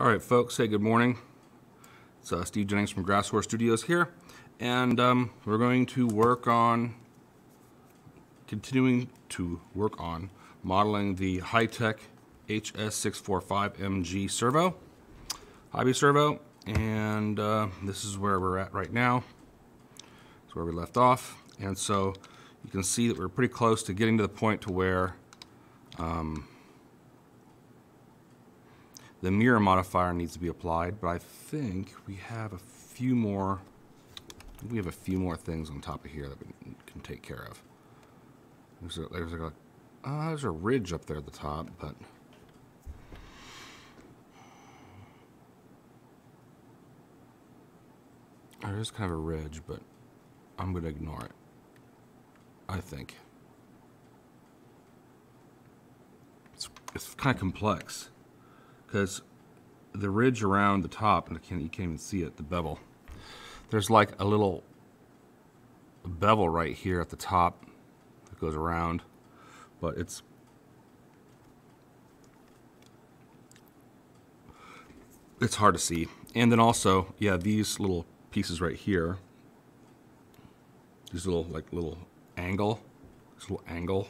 All right, folks, say good morning. It's uh, Steve Jennings from Grasshorse Studios here, and um, we're going to work on, continuing to work on modeling the HITEC HS645MG servo, hobby servo, and uh, this is where we're at right now. It's where we left off, and so you can see that we're pretty close to getting to the point to where um, the mirror modifier needs to be applied, but I think we have a few more, we have a few more things on top of here that we can take care of. There's a, there's a, uh, there's a ridge up there at the top, but there is kind of a ridge, but I'm going to ignore it. I think. It's, it's kind of complex because the ridge around the top, and can't, you can't even see it, the bevel, there's like a little bevel right here at the top that goes around, but it's it's hard to see. And then also, yeah, these little pieces right here, these little like little angle, these little angle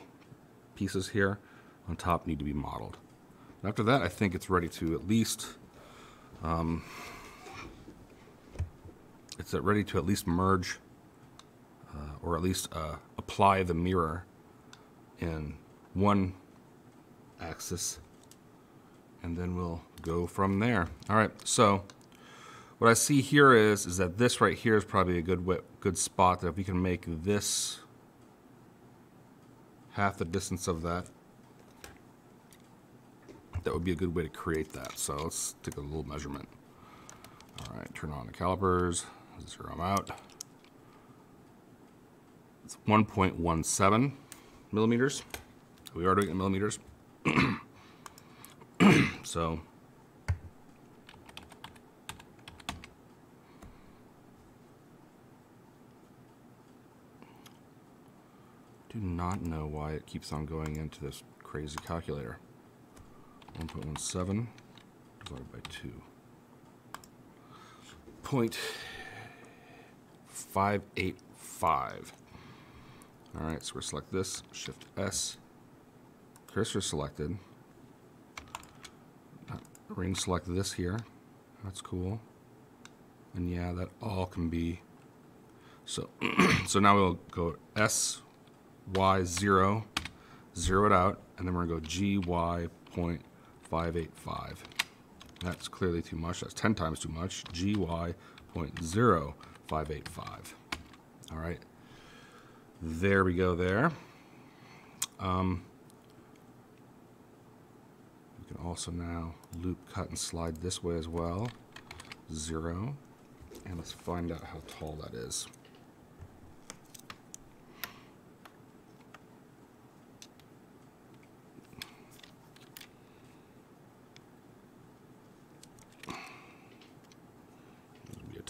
pieces here on top need to be modeled. After that, I think it's ready to at least, um, it's ready to at least merge uh, or at least uh, apply the mirror in one axis and then we'll go from there. All right, so what I see here is, is that this right here is probably a good, good spot that if we can make this half the distance of that that would be a good way to create that. So let's take a little measurement. All right, turn on the calipers, zero them out. It's 1.17 millimeters. We are doing it in millimeters. so do not know why it keeps on going into this crazy calculator. 1.17 divided by 2. 0.585. All right, so we're select this, Shift S, cursor selected. Ring select this here. That's cool. And yeah, that all can be. So, so now we'll go S, Y, 0, zero it out, and then we're gonna go G, Y, point 585. That's clearly too much. That's 10 times too much. GY 0.0585. All right. There we go there. Um, we can also now loop, cut, and slide this way as well. Zero. And let's find out how tall that is.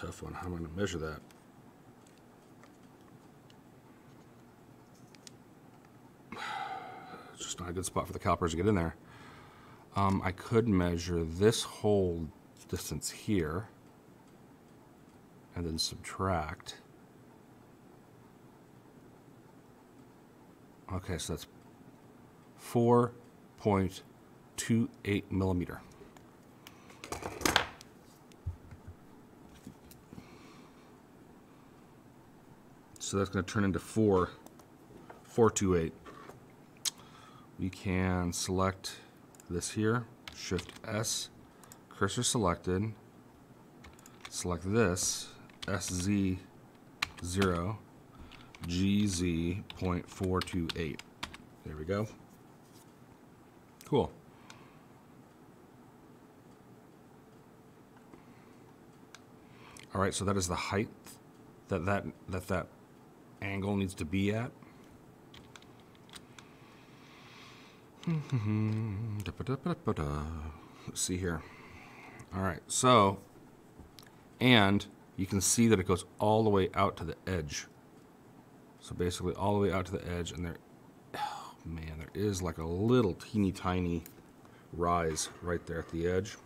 Tough one. How am I going to measure that? It's just not a good spot for the calipers to get in there. Um, I could measure this whole distance here and then subtract. Okay, so that's 4.28 millimeter. So that's going to turn into 4, 428. We can select this here, Shift S, cursor selected, select this, SZ0, GZ 0.428. There we go. Cool. All right, so that is the height that that that that angle needs to be at. Let's see here. All right, so, and you can see that it goes all the way out to the edge. So basically all the way out to the edge and there, oh man, there is like a little teeny tiny rise right there at the edge.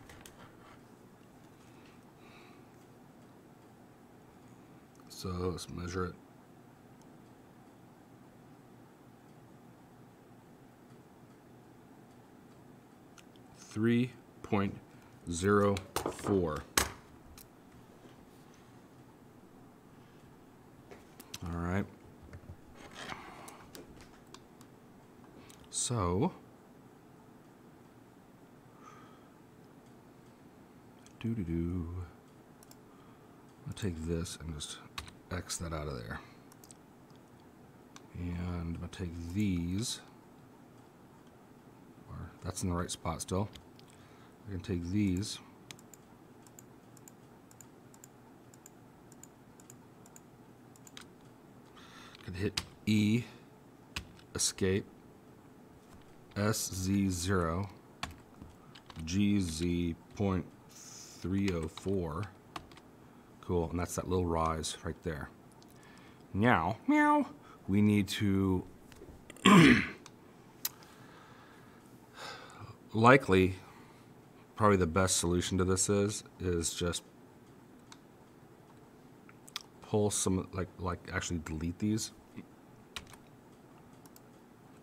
So let's measure it. Three point zero four. All right. So, do do do. I'll take this and just X that out of there. And I'm to take these. Or that's in the right spot still. I can take these. Could hit E, escape, SZ0, GZ point 304. Cool, and that's that little rise right there. Now, meow, we need to likely probably the best solution to this is is just pull some like like actually delete these.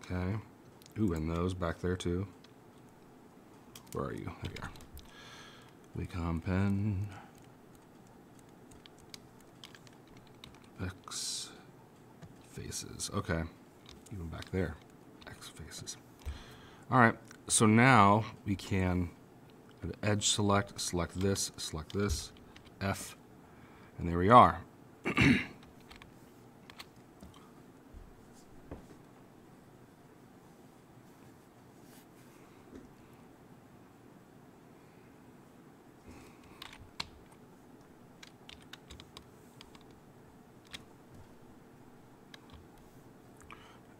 Okay. Ooh, and those back there too. Where are you? There you are. Wacom pen. X faces. Okay. Even back there. X faces. All right. So now we can edge select, select this, select this, F, and there we are.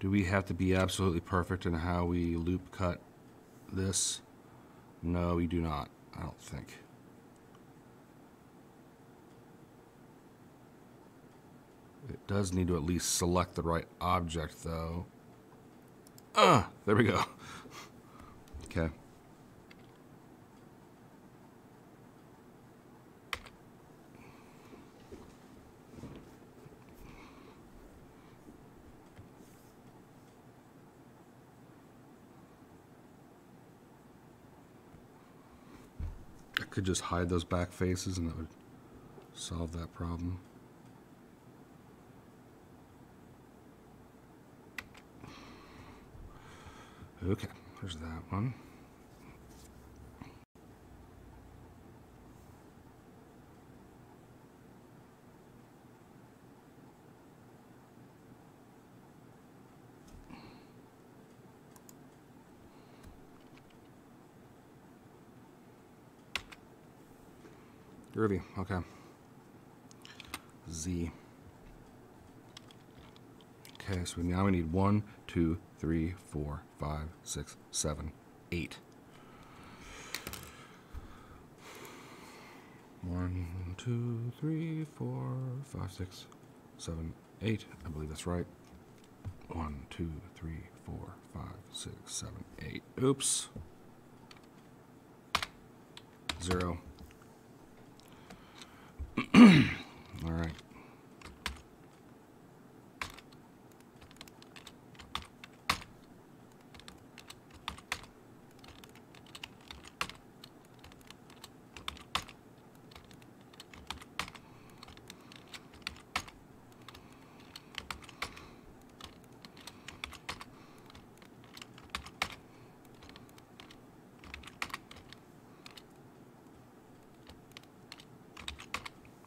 Do we have to be absolutely perfect in how we loop cut this? No, we do not. I don't think. It does need to at least select the right object, though. Ah, there we go. okay. Could just hide those back faces and that would solve that problem. Okay, there's that one. Groovy, okay. Z. Okay, so now we need one, two, three, four, five, six, seven, eight. One, two, three, four, five, six, seven, eight. I believe that's right. One, two, three, four, five, six, seven, eight. Oops. Zero. All right.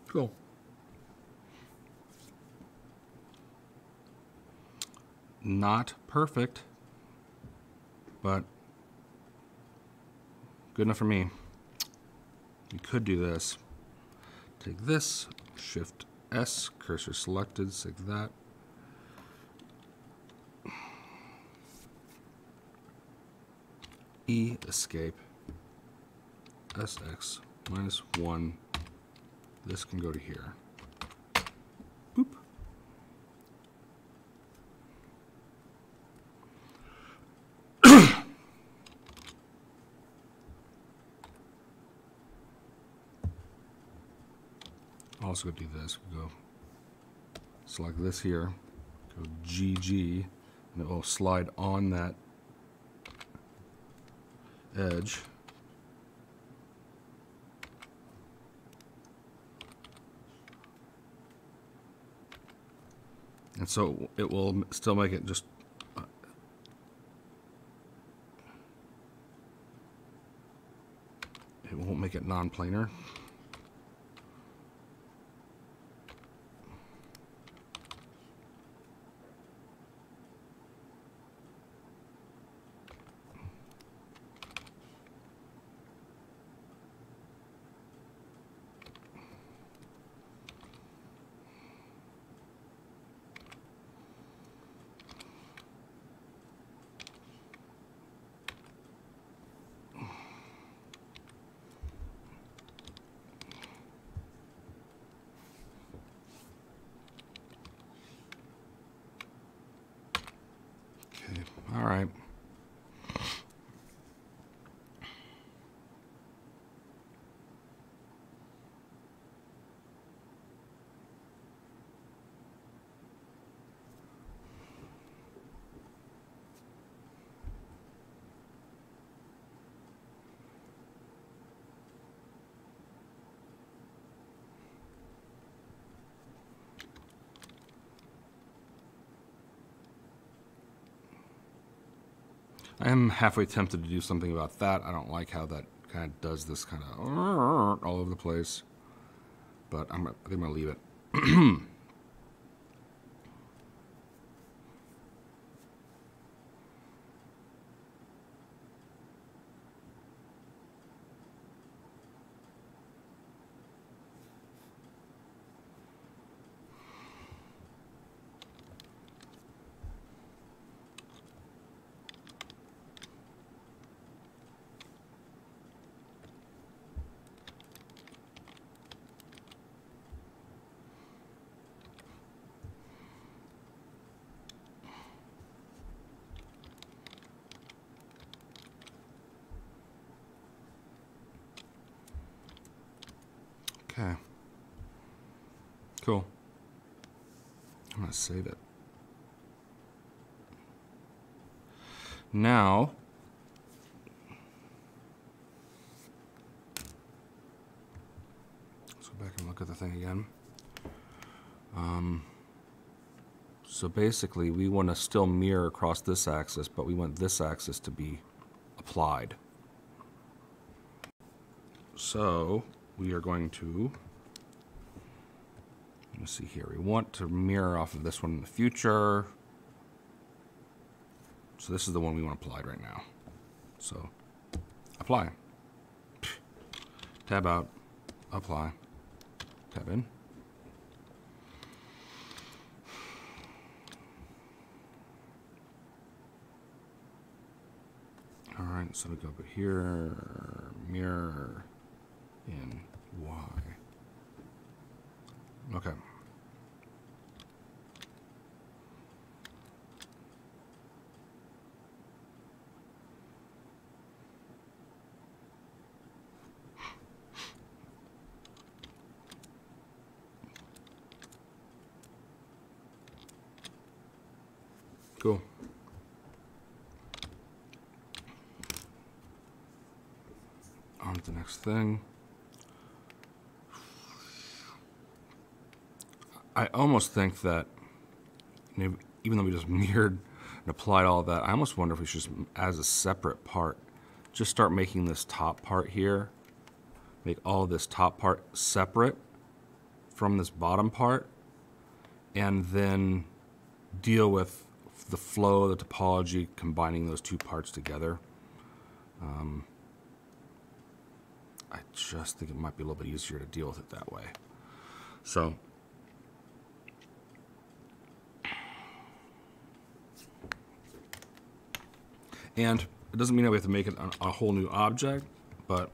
Cool. Not perfect, but good enough for me. You could do this. Take this, Shift S, cursor selected, take that. E, escape, SX, minus 1, this can go to here. Also do this. We go select this here, go GG, and it will slide on that edge. And so it will still make it just uh, it won't make it non-planar. Okay, all right. I am halfway tempted to do something about that. I don't like how that kind of does this kind of all over the place. But I'm, I think I'm going to leave it. Okay. Cool. I'm to save it. Now, let's go back and look at the thing again. Um, so basically, we want to still mirror across this axis, but we want this axis to be applied. So we are going to, let me see here, we want to mirror off of this one in the future. So this is the one we want applied right now. So apply. Tab out, apply, tab in. All right, so we go over here, mirror in Y. Okay. Cool. On to the next thing. I almost think that even though we just mirrored and applied all that, I almost wonder if we should just, as a separate part, just start making this top part here, make all this top part separate from this bottom part, and then deal with the flow, the topology, combining those two parts together. Um, I just think it might be a little bit easier to deal with it that way. So And it doesn't mean that we have to make it a, whole new object, but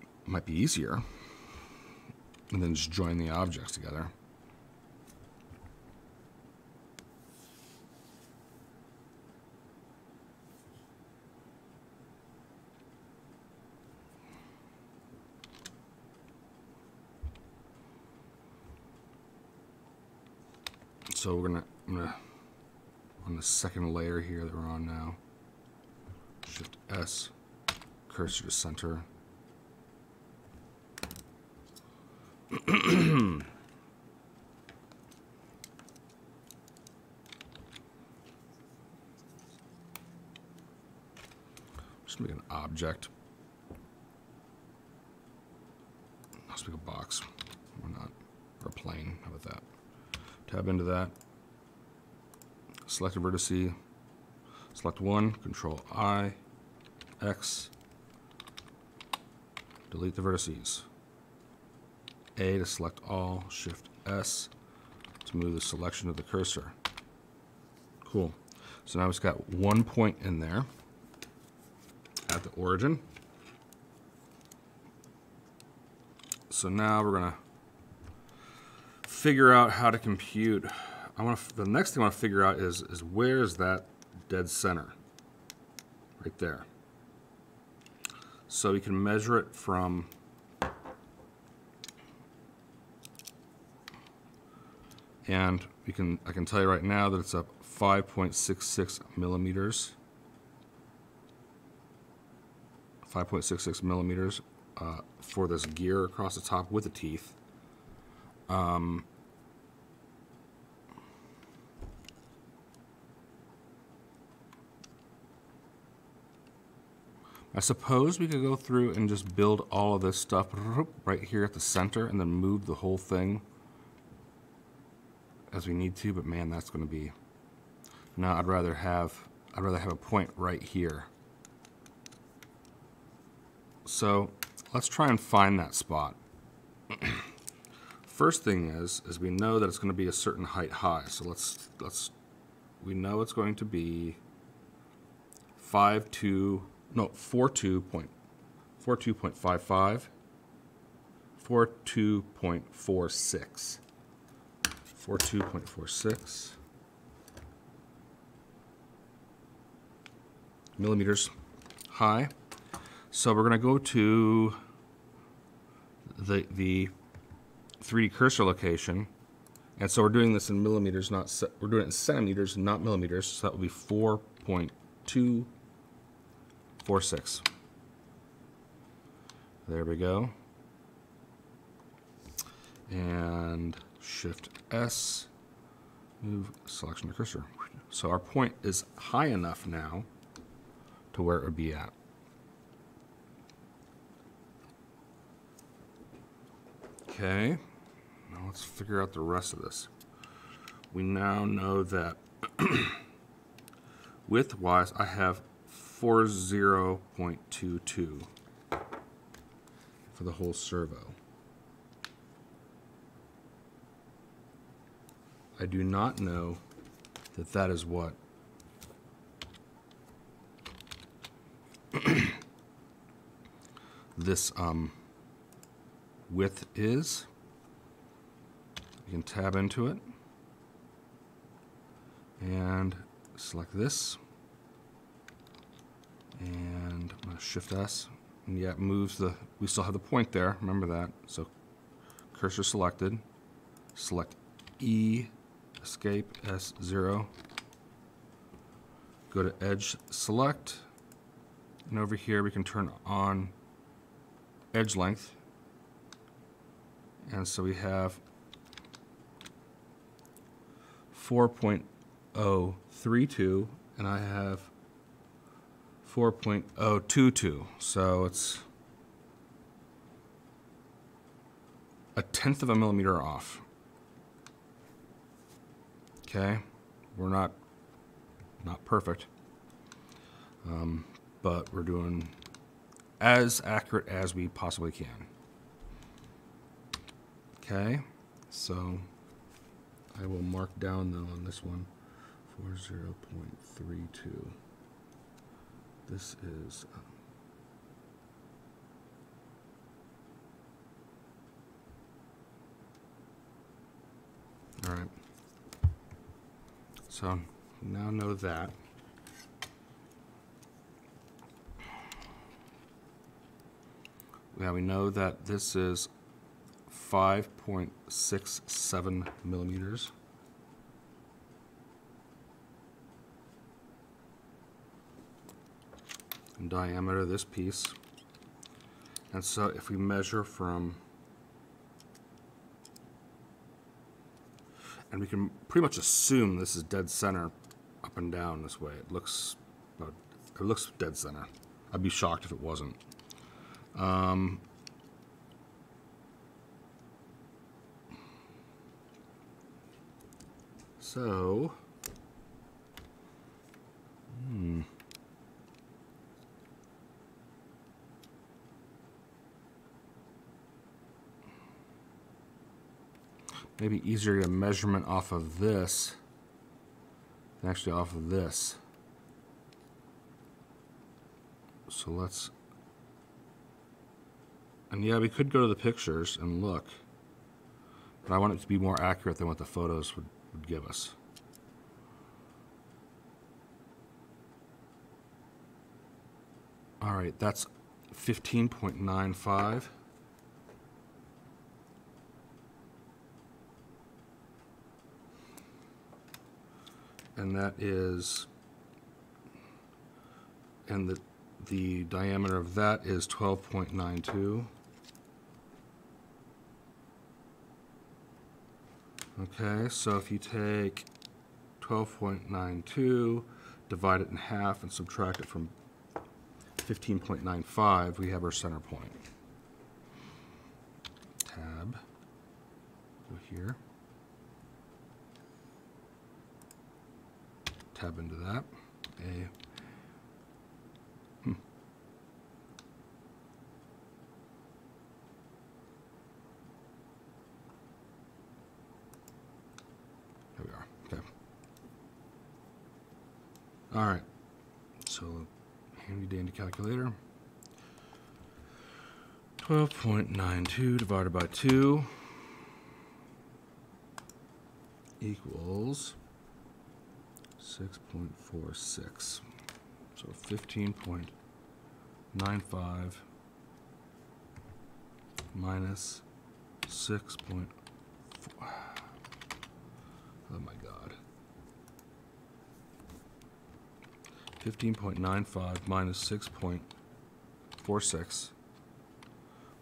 it might be easier. And then just join the objects together. So we're gonna, I'm gonna, on the second layer here that we're on now, Shift S, cursor to center. Just make an object. Let's make a box. Why not? Or a plane. How about that? Tab into that. Select a vertex. Select one. Control I. X. Delete the vertices. A to select all. Shift S to move the selection of the cursor. Cool. So now it's got one point in there at the origin. So now we're gonna figure out how to compute. I want to. The next thing I want to figure out is is where is that dead center? Right there. So we can measure it from and we can I can tell you right now that it's up 5.66 millimeters 5.66 millimeters uh, for this gear across the top with the teeth. Um, I suppose we could go through and just build all of this stuff right here at the center and then move the whole thing as we need to, but man, that's going to be... No, I'd rather have I'd rather have a point right here. So let's try and find that spot. First thing is, is we know that it's going to be a certain height high. So let's, let's, we know it's going to be 5 2, no, 42 point, 42.55, 42.46, 42.46 millimeters high. So we're going to go to the, the 3D cursor location. And so we're doing this in millimeters, not we're doing it in centimeters, not millimeters. So that would be 4.246. There we go. And Shift S, move selection to cursor. So our point is high enough now to where it would be at. Okay, now let's figure out the rest of this. We now know that width-wise, I have 40.22 for the whole servo. I do not know that that is what this um, width is. You can tab into it and select this and I'm to shift S. And yeah it moves the we still have the point there remember that. So cursor selected. Select E escape S0 go to edge select. And over here we can turn on edge length. And so we have 4.032 and I have 4.022. So it's a tenth of a millimeter off. Okay, we're not not perfect, um, but we're doing as accurate as we possibly can. Okay, so I will mark down though on this one for 0.32. This is um, all right. So now know that. Yeah, we know that this is 5.67 millimeters. Diameter, of this piece. And so if we measure from, and we can pretty much assume this is dead center up and down this way. It looks, it looks dead center. I'd be shocked if it wasn't. Um, so, hmm. Maybe easier to get a measurement off of this than actually off of this. So let's, and yeah, we could go to the pictures and look, but I want it to be more accurate than what the photos would, would give us. All right, that's 15.95. And that is, and the the diameter of that is 12.92. Okay, so if you take 12.92, divide it in half, and subtract it from 15.95, we have our center point. Tab, go here. Tab into that. A hmm. All right, so handy dandy calculator. 12.92 divided by 2 equals 6.46. So 15.95 minus 6.4. Oh my God. 15.95 minus 6.46.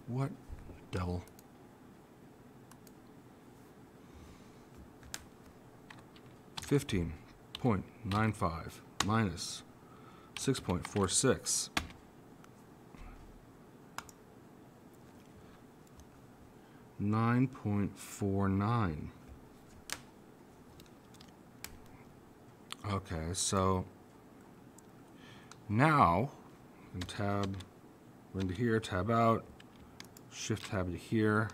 What devil? Fifteen point nine five minus six point four six. Nine point four nine. Okay, so now, tab, into here, tab out, shift tab to here.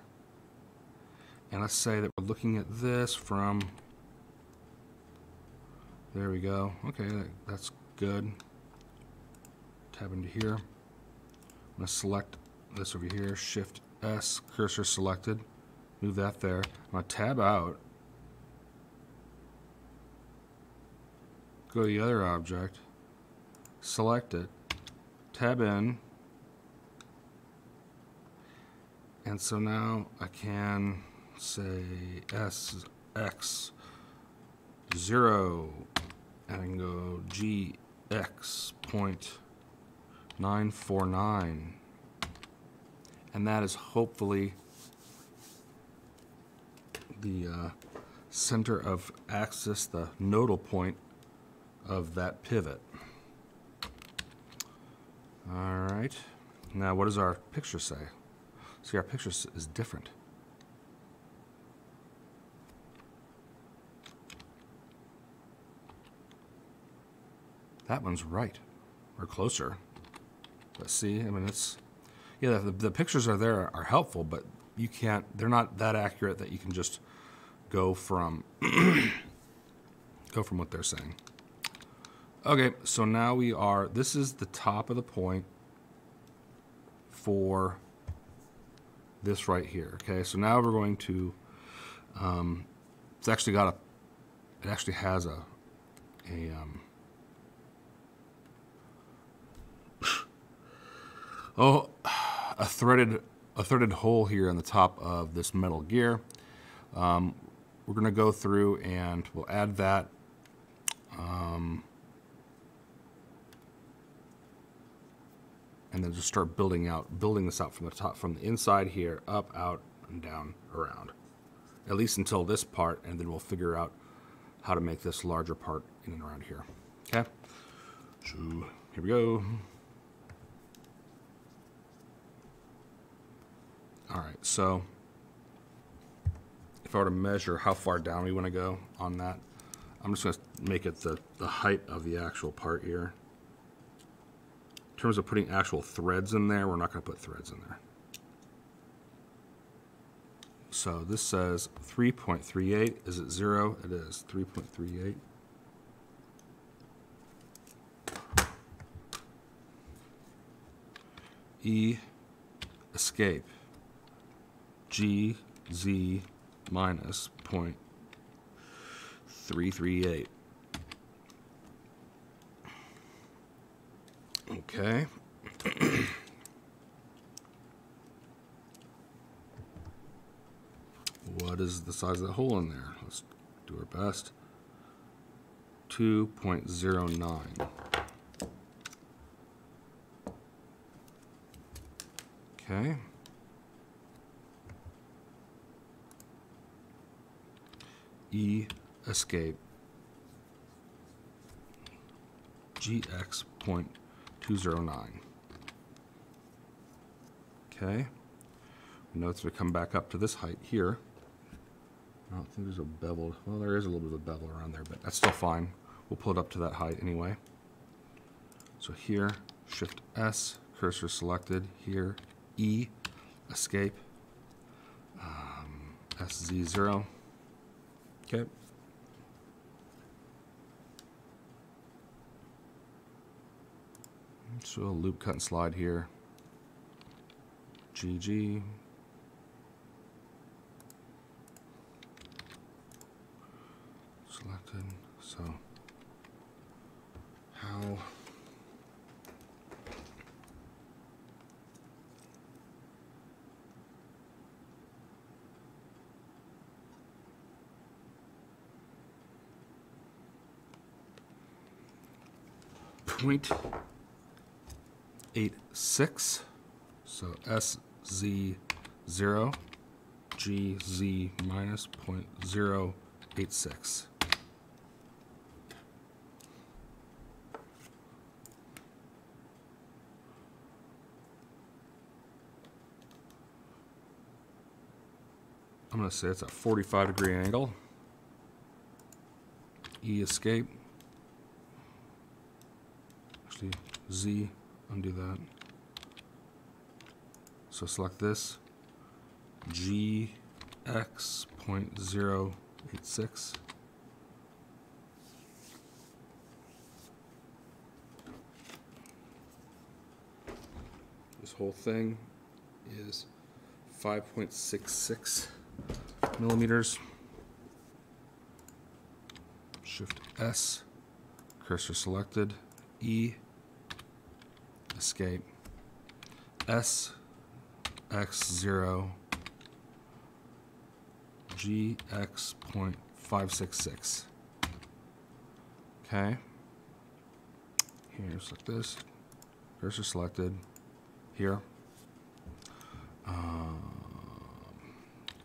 And let's say that we're looking at this from, there we go. Okay, that, that's good. Tab into here. I'm gonna select this over here, shift S, cursor selected, move that there. I'm gonna tab out, go to the other object, select it, tab in, and so now I can say S, X, 0, and I can go G, X, point 949. And that is hopefully the uh, center of axis, the nodal point of that pivot. All right. Now, what does our picture say? See, our picture is different. That one's right, or closer. But see, I mean, it's, yeah, the, the pictures are there are helpful, but you can't, they're not that accurate that you can just go from, go from what they're saying. Okay, so now we are, this is the top of the point for this right here. Okay, so now we're going to, um, it's actually got a, it actually has a, a, um, oh, a threaded, a threaded hole here on the top of this metal gear. Um, we're going to go through and we'll add that. Um, and then just start building out, building this out from the top, from the inside here, up, out, and down, around. At least until this part, and then we'll figure out how to make this larger part in and around here. Okay? So, here we go. All right, so if I were to measure how far down we want to go on that, I'm just going to make it the, the height of the actual part here. In terms of putting actual threads in there, we're not going to put threads in there. So this says 3.38. Is it zero? It is 3.38. E escape G Z minus point three three eight. Okay. what is the size of the hole in there? Let's do our best. 2.09. Okay. E escape GX point two zero nine. Okay. Notice we come back up to this height here. I don't think there's a bevel. Well, there is a little bit of a bevel around there, but that's still fine. We'll pull it up to that height anyway. So here, Shift S, cursor selected. Here, E, escape, um, SZ0. Okay. So a loop cut and slide here. GG. Point eight six, So SZ0 G Z minus point zero eight six. I'm going to say it's a 45 degree angle. E escape. Z, undo that. So select this. GX point zero eight six. This whole thing is 5.66 millimeters. Shift S, cursor selected, E, escape, S, X0, GX point five six six. Okay. Here, select this. Cursor selected. Here. Um,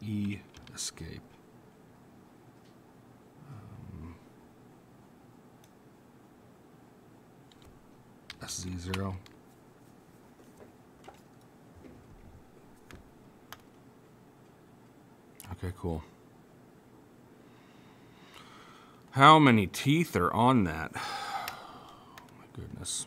E escape. Um, SZ0. Okay, cool. How many teeth are on that? Oh, my goodness.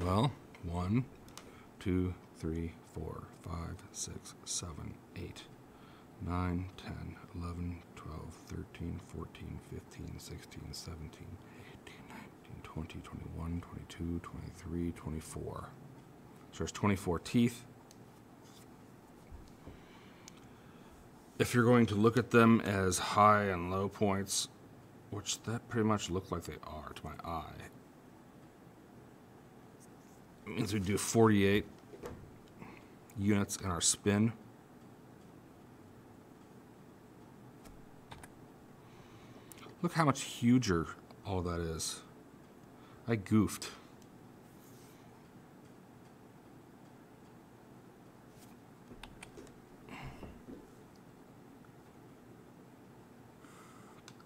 Well, one, two, three, four, five, six, seven, eight, nine, ten, eleven, twelve, thirteen, fourteen, fifteen, sixteen, seventeen, eighteen, nineteen, twenty, twenty-one, twenty-two, twenty-three, twenty-four. So there's 24 teeth. if you're going to look at them as high and low points, which that pretty much look like they are to my eye, means we do 48 units in our spin. Look how much huger all that is. I goofed.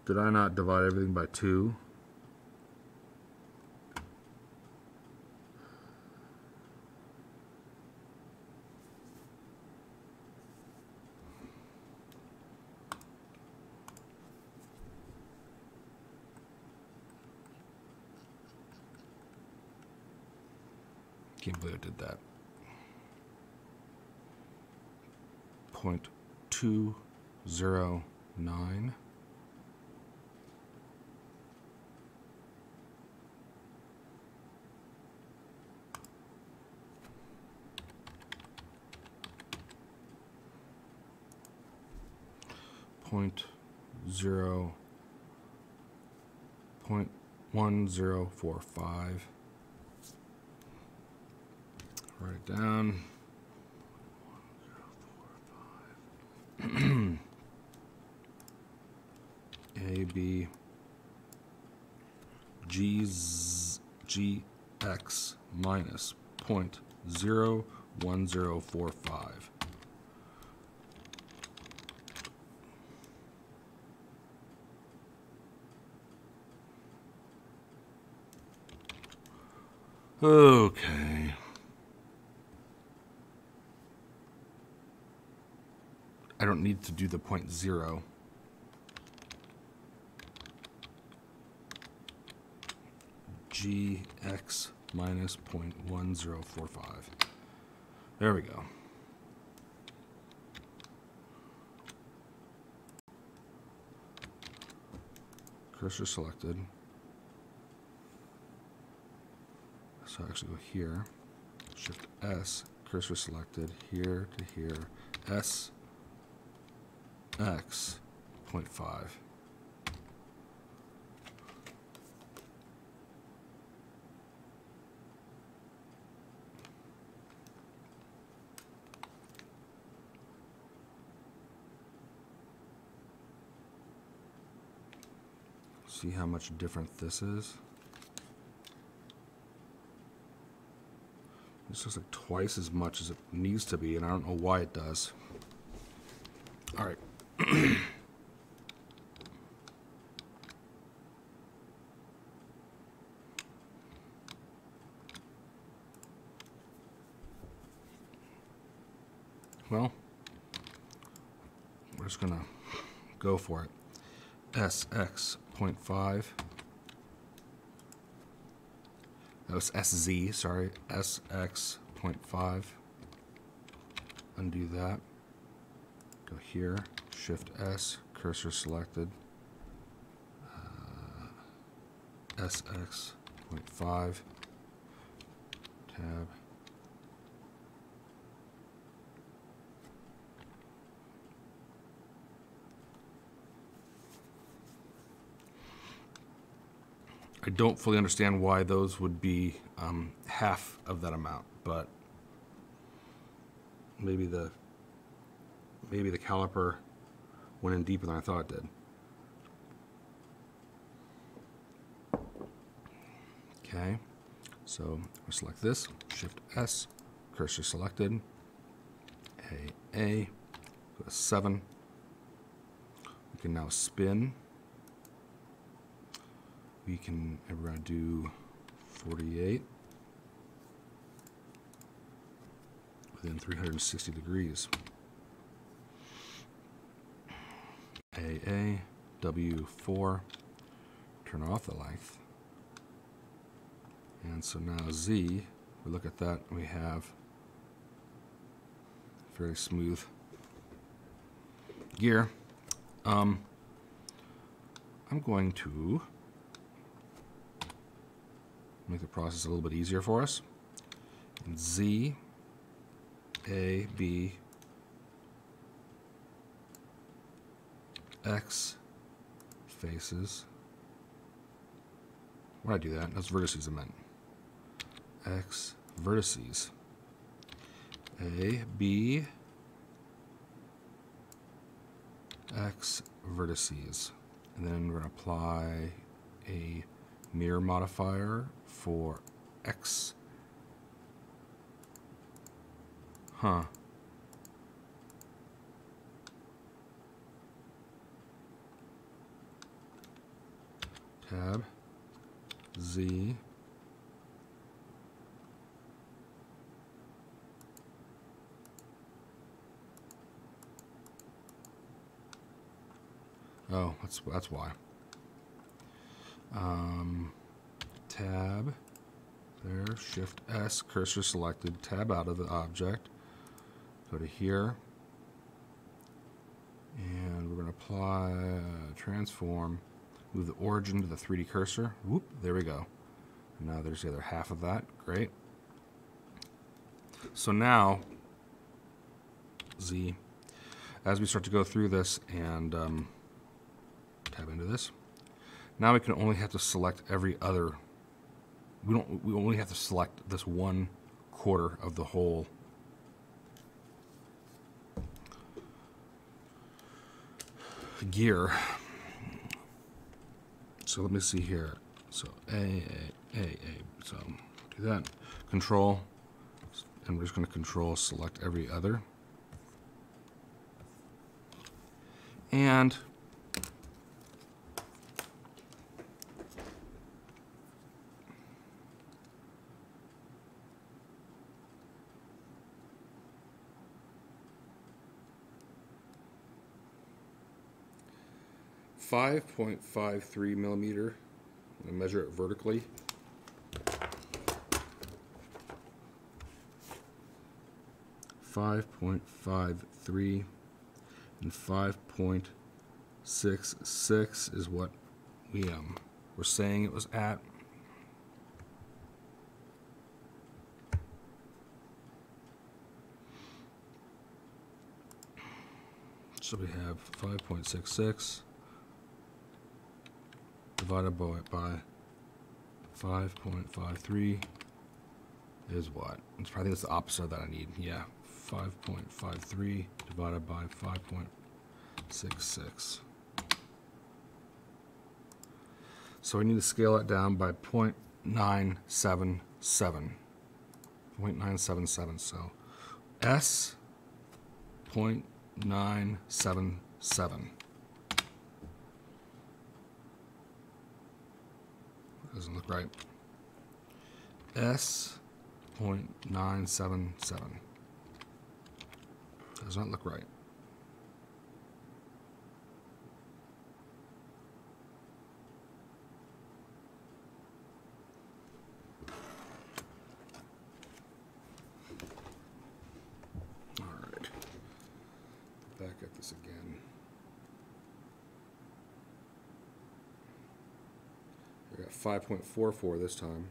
Did I not divide everything by two? Can't believe I did that. Point two zero nine. Point zero point one zero four five. Write it down. A B G Z, G X minus point zero one zero four five. Okay. I don't need to do the point zero. gx minus 0.1045. There we go. Cursor selected. So I actually go here, Shift S, cursor selected, here to here, S, X, 0.5. See how much different this is? This looks like twice as much as it needs to be, and I don't know why it does. All right. well, we're just gonna go for it. SX.5. That was SZ, sorry, SX.5. Undo that. Go here, Shift S, cursor selected. Uh, SX.5. Tab. I don't fully understand why those would be um, half of that amount, but maybe the maybe the caliper went in deeper than I thought it did. Okay, so we select this, Shift S, cursor selected, A A, go to seven. We can now spin we can, we're going to do 48 within 360 degrees. AA, W4, turn off the length. And so now Z, we look at that, we have very smooth gear. Um, I'm going to make the process a little bit easier for us. Z, A, B, X faces. Did I do that? That's vertices I meant. X vertices. A, B, X vertices. And then we're going to apply a mirror modifier for X. Huh. Tab Z Oh, that's that's why. Um, tab there, Shift S, cursor selected, tab out of the object, go to here, and we're going to apply uh, transform Move the origin to the 3D cursor. Whoop, there we go. Now there's the other half of that. Great. So now, Z, as we start to go through this and um, tab into this, now we can only have to select every other, we don't, we only have to select this one quarter of the whole gear so let me see here. So A, A, A, A. So do that. Control, and we're just going to control select every other. And five point five three millimeter. I'm going to measure it vertically. Five point five three and five point six six is what we um were saying it was at. So we have 5.66 divided by, by 5.53 is what? It's probably that's the opposite of that I need. Yeah, 5.53 divided by 5.66. So we need to scale it down by 0.977. 0.977. So S 0.977. Doesn't look right. S point nine seven seven. Does not look right. All right. Back at this again. I got 5.44 this time.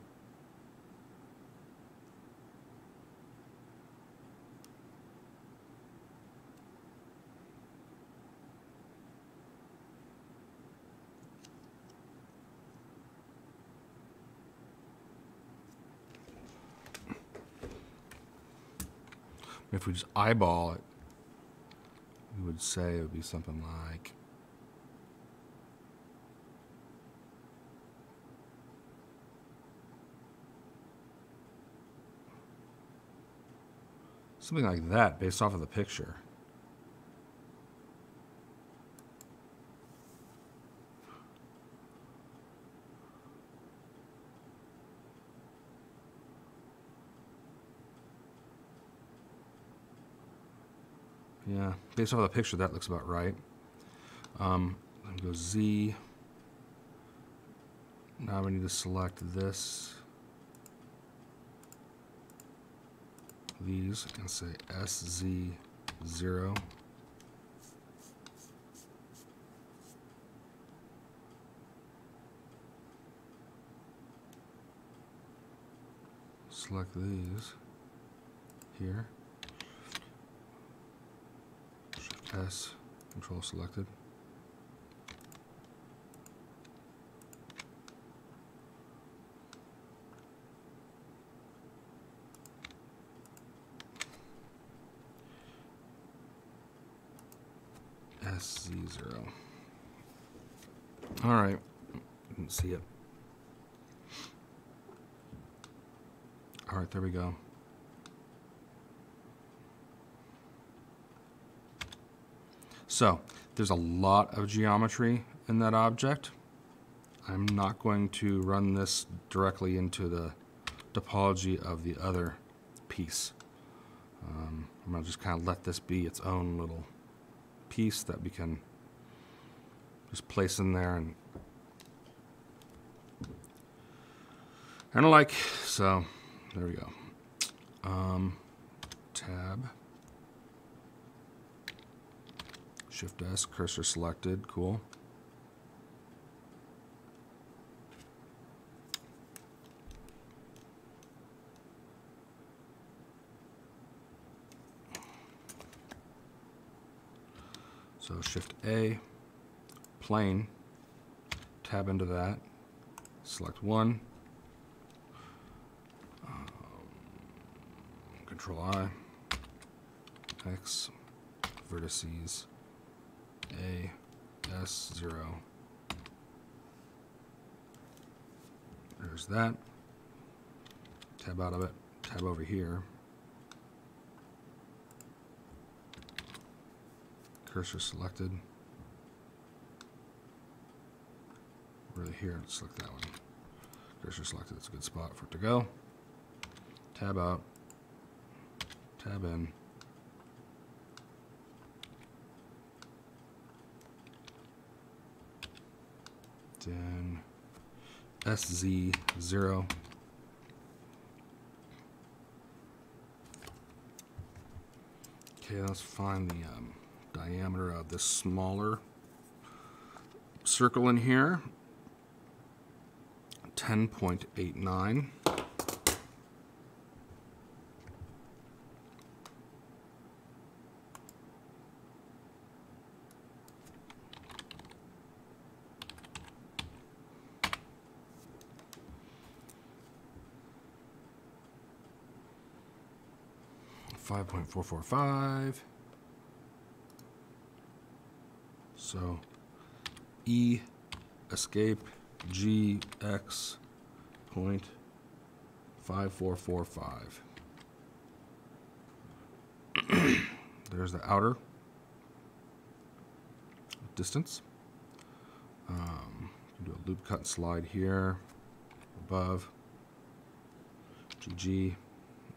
If we just eyeball it, we would say it would be something like Something like that based off of the picture. Yeah, based off of the picture, that looks about right. Um, let me go Z. Now we need to select this. These and say SZ0. Select these here. Shift S, control selected. SZ0. All right. Didn't see it. All right, there we go. So, there's a lot of geometry in that object. I'm not going to run this directly into the topology of the other piece. Um, I'm to just kind of let this be its own little piece that we can just place in there and kind of like so there we go. Um, tab. Shift S cursor selected cool. So Shift A, plane, tab into that, select one, um, Control I, X, vertices, A, S, zero. There's that. Tab out of it, tab over here. cursor selected. Really here, Let's select that one. Cursor selected, it's a good spot for it to go. Tab out, tab in. Then SZ0. Okay, let's find the um, diameter of this smaller circle in here. 10.89. Five point four four five. So E escape G X point five four four five. There's the outer distance. Um, do a loop cut slide here above GG.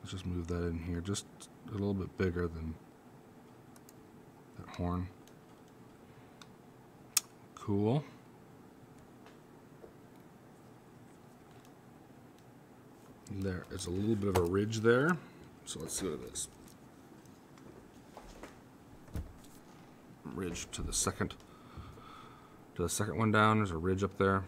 Let's just move that in here just a little bit bigger than that horn. Cool. There is a little bit of a ridge there. So let's see what it is. Ridge to the second to the second one down. There's a ridge up there.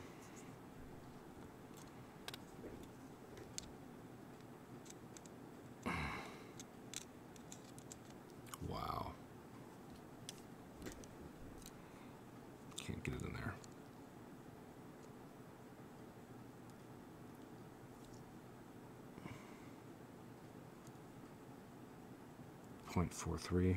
Point four three.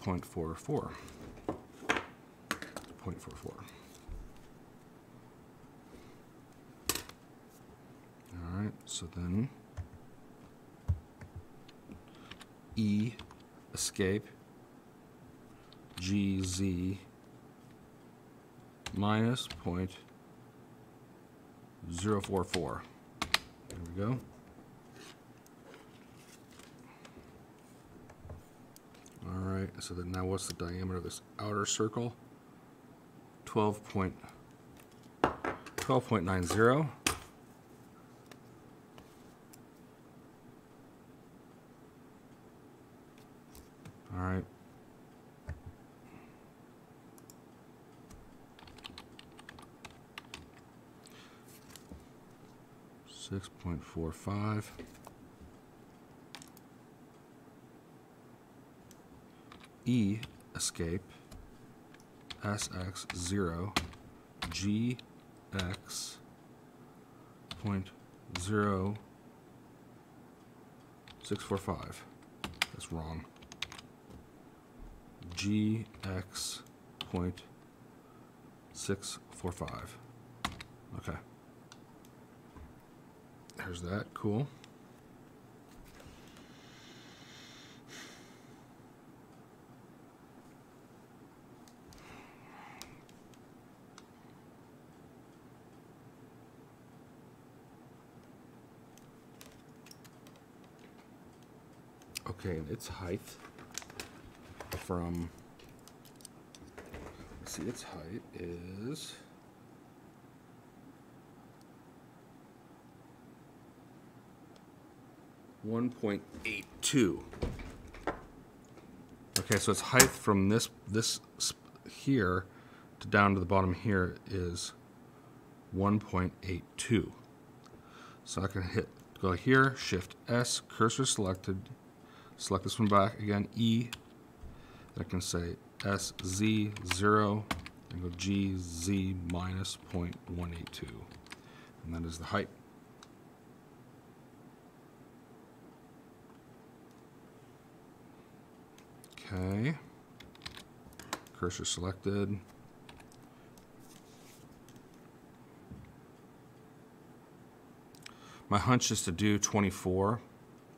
Point four four. Point four four. So then E escape GZ minus point zero four four. There we go. All right, so then now what's the diameter of this outer circle? 12 point, 12.90. All right. 6.45. E escape SX0 GX point zero six four five. That's wrong. GX point six four five. Okay. There's that. Cool. Okay, and its height from see its height is one point eight two. Okay, so its height from this this here to down to the bottom here is one point eight two. So I can hit go here, Shift S, cursor selected, select this one back again, E. I can say S Z zero and go G Z minus 0.182. And that is the height. Okay. Cursor selected. My hunch is to do 24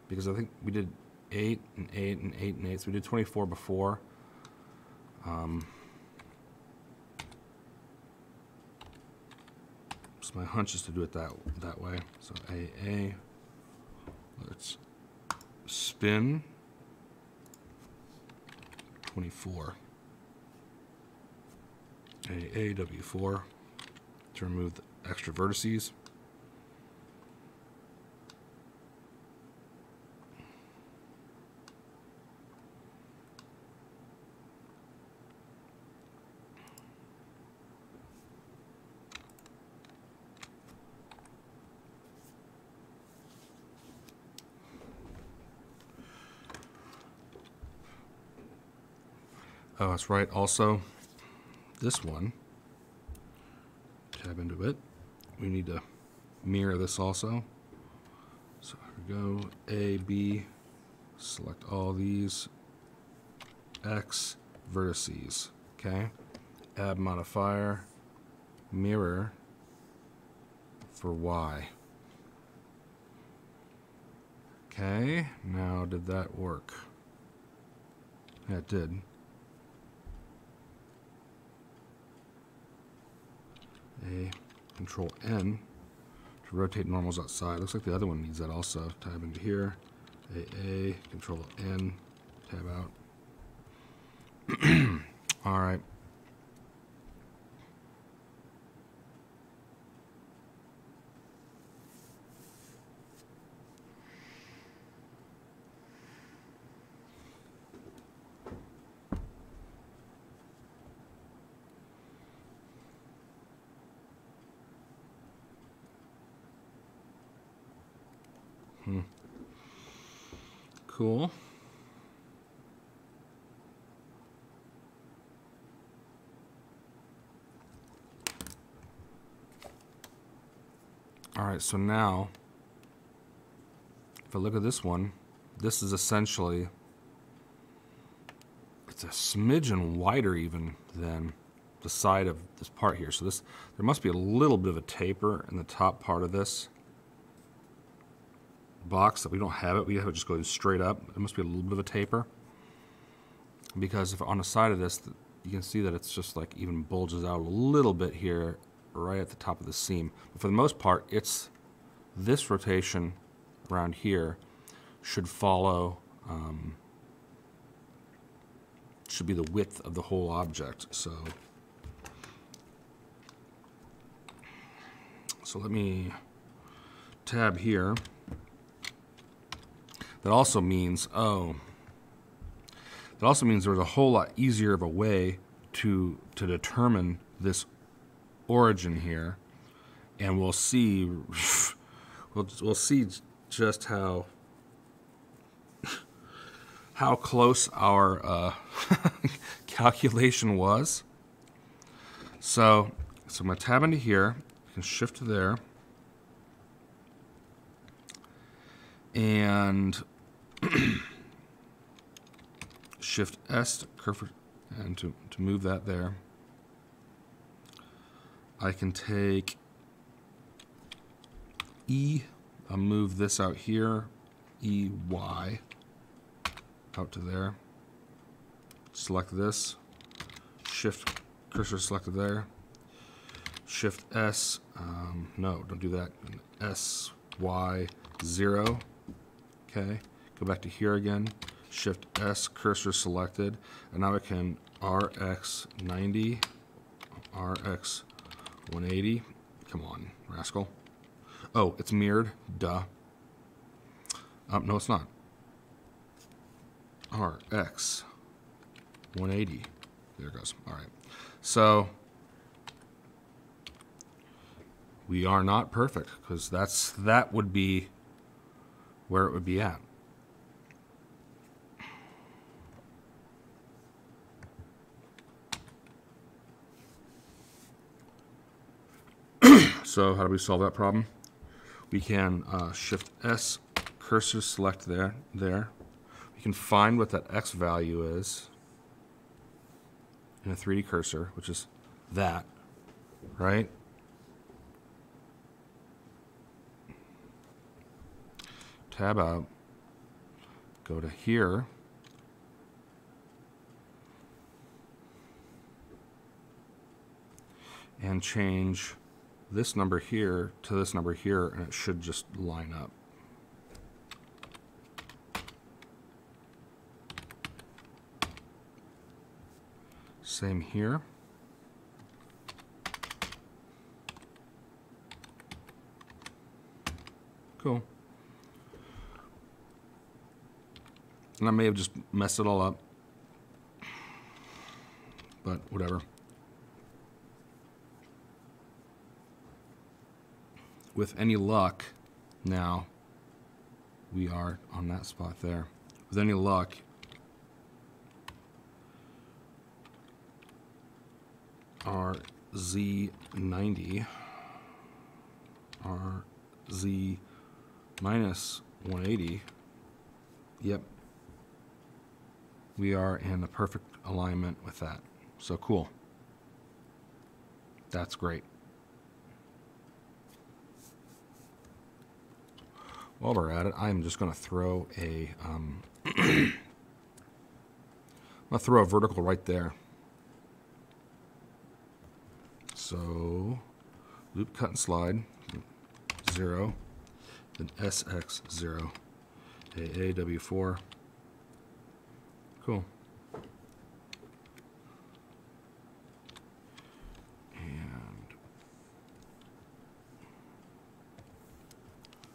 because I think we did 8 and 8 and 8 and 8. So we did 24 before. Um, so my hunch is to do it that that way. So AA. Let's spin 24. AAW4 to remove the extra vertices. Oh, that's right. Also, this one, tab into it. We need to mirror this also. So here we go. A, B, select all these. X vertices. Okay. Add modifier, mirror for Y. Okay, now did that work? Yeah, did. A control N to rotate normals outside. Looks like the other one needs that also. Tab into here. AA, control N, tab out. All right. Cool. All right, so now, if I look at this one, this is essentially, it's a smidgen wider even than the side of this part here. So this, there must be a little bit of a taper in the top part of this box that we don't have it. We have it just going straight up. It must be a little bit of a taper. Because if on the side of this, you can see that it's just like even bulges out a little bit here right at the top of the seam. But for the most part, it's this rotation around here should follow, um, should be the width of the whole object. So, so let me tab here. That also means, oh, that also means there's a whole lot easier of a way to to determine this origin here, and we'll see we'll, we'll see just how how close our uh, calculation was. So, so I'm to tab into here. I can shift to there. And shift S to and to, to move that there. I can take E, I'll move this out here, E, Y, out to there. Select this, shift cursor selected there. Shift S, um, no, don't do that. S, Y, 0. Okay, go back to here again. Shift S, cursor selected. And now I can RX 90, RX 180. Come on, rascal. Oh, it's mirrored. Duh. Um, no, it's not. RX 180. There it goes. All right. So we are not perfect because that's that would be where it would be at. So how do we solve that problem? We can uh, shift S, cursor select there, there. We can find what that X value is in a 3D cursor, which is that, right? Tab out, go to here, and change this number here to this number here, and it should just line up. Same here. Cool. And I may have just messed it all up. But whatever. With any luck, now we are on that spot there. With any luck, RZ90, RZ minus 180, yep, we are in a perfect alignment with that. So cool. That's great. While we're at it, I'm just going to throw a, um, I'm going to throw a vertical right there. So loop cut and slide, zero, then SX zero, AAW4. Cool. And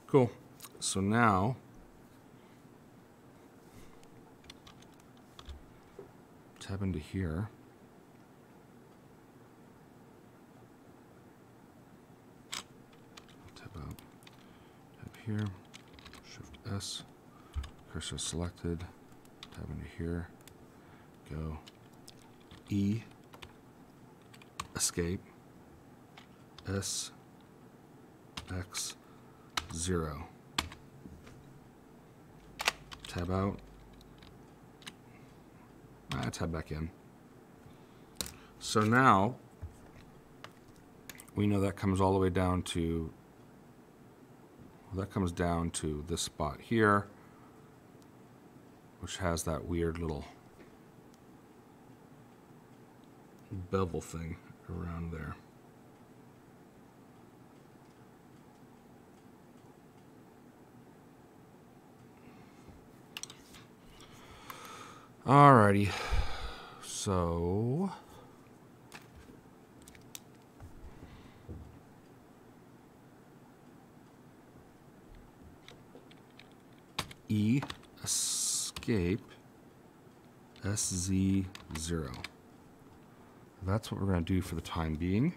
cool. So now tab into here. Tab out. Here, Shift S, cursor selected, tab into here, go. E, escape, S, X, 0. Tab out, ah, tab back in. So now, we know that comes all the way down to that comes down to this spot here, which has that weird little bevel thing around there. Alrighty, so E escape SZ0. That's what we're going to do for the time being.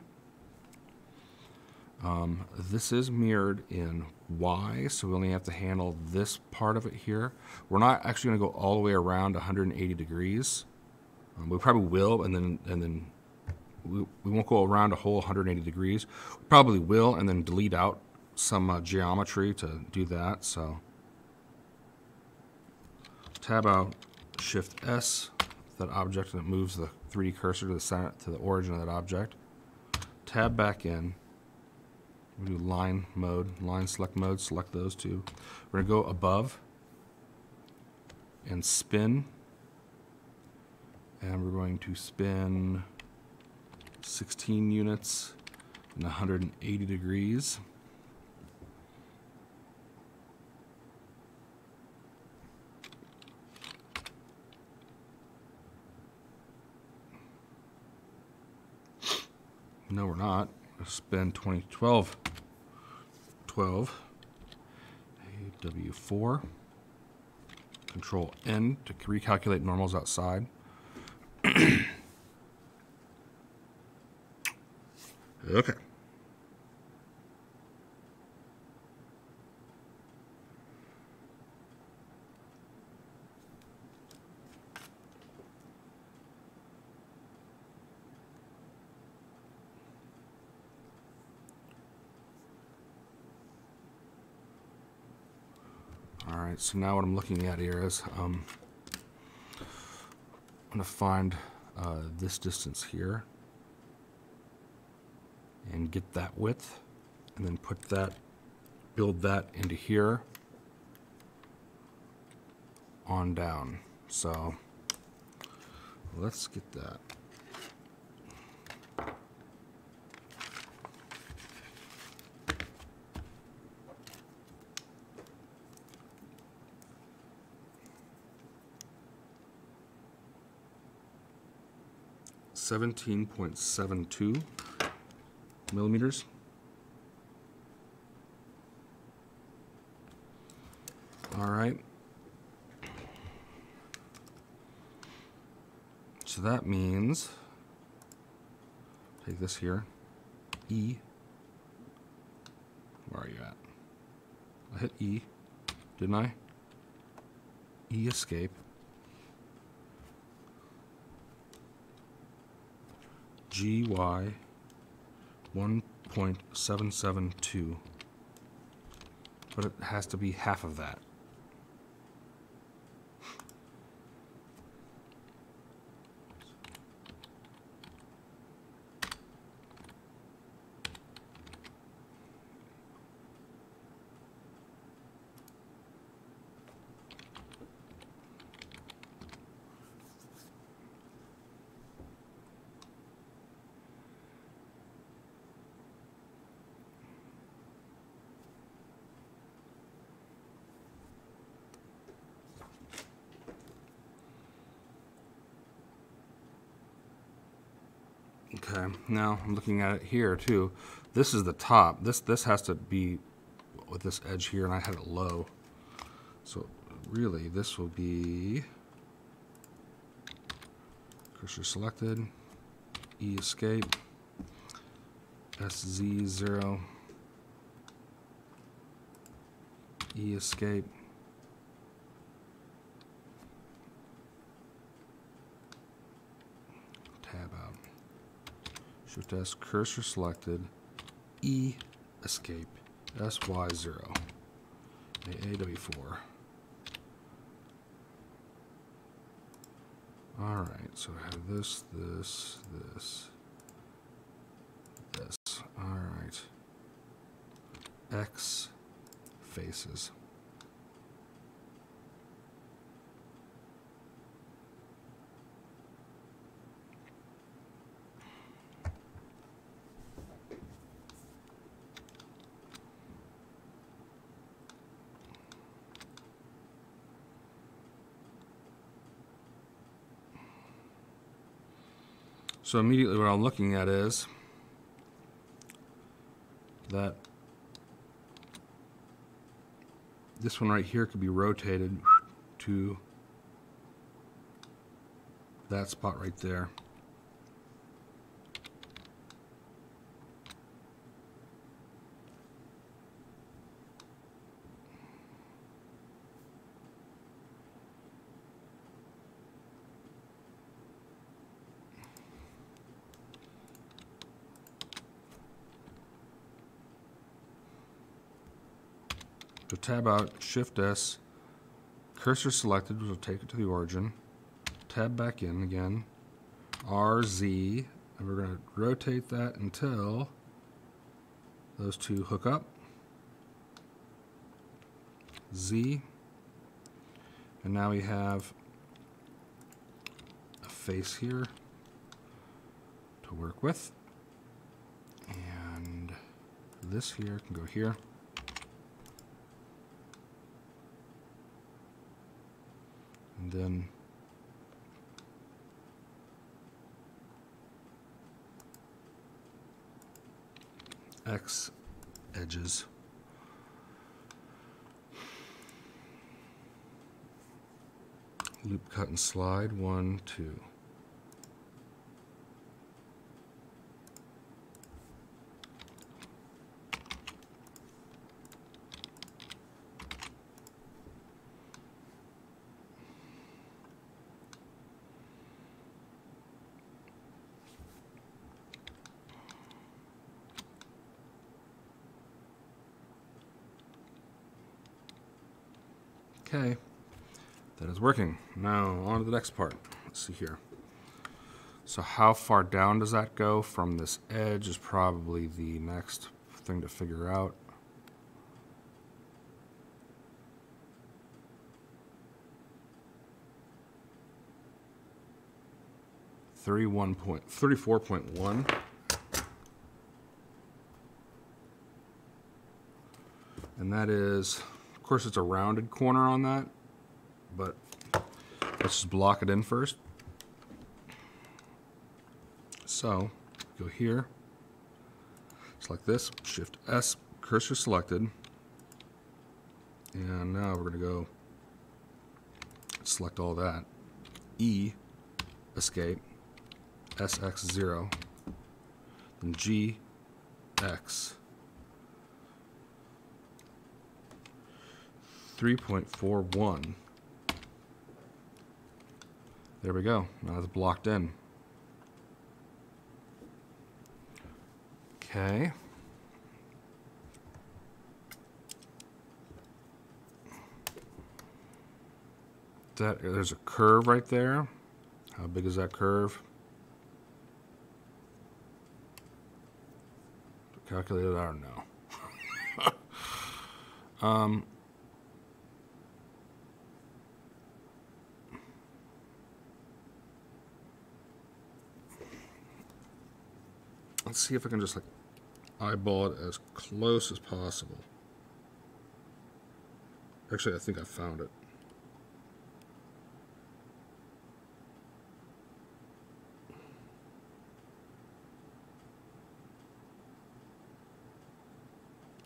Um, this is mirrored in Y, so we only have to handle this part of it here. We're not actually going to go all the way around 180 degrees. Um, we probably will, and then and then we, we won't go around a whole 180 degrees. We probably will, and then delete out some uh, geometry to do that. So tab out, Shift S, that object, and it moves the 3D cursor to the center to the origin of that object. Tab back in. We do line mode, line select mode, select those two. We're gonna go above and spin. And we're going to spin 16 units in 180 degrees. No, we're not. Spin 2012. 12. AW4. Control N to recalculate normals outside. okay. All right, so now what I'm looking at here is um, I'm going to find uh, this distance here and get that width and then put that, build that into here on down. So let's get that. Seventeen point seven two millimeters. All right. So that means, take this here, E. Where are you at? I hit E, didn't I? E escape. GY 1.772. But it has to be half of that. Okay, now I'm looking at it here too. This is the top. This this has to be with this edge here, and I had it low. So really, this will be cursor selected, E escape, SZ0, E escape. Tab out. Shift S, cursor selected, E, escape, SY0, AAW4. All right, so I have this, this, this, this. All right. X faces. So immediately what I'm looking at is that this one right here could be rotated to that spot right there. Tab out, Shift S, cursor selected, which will take it to the origin. Tab back in again, RZ, and we're going to rotate that until those two hook up. Z, and now we have a face here to work with. And this here can go here. And then X edges. Loop cut and slide, one, two. Okay, that is working. Now on to the next part. Let's see here. So how far down does that go from this edge is probably the next thing to figure out. Thirty-one point, thirty-four point one. And that is course, it's a rounded corner on that, but let's just block it in first. So, go here, select this, Shift S, cursor selected, and now we're going to go select all that. E, escape, SX0, then G, X, 3.41. There we go. Now it's blocked in. Okay. That there's a curve right there. How big is that curve? Calculated, I don't know. um, Let's see if I can just like eyeball it as close as possible. Actually, I think I found it.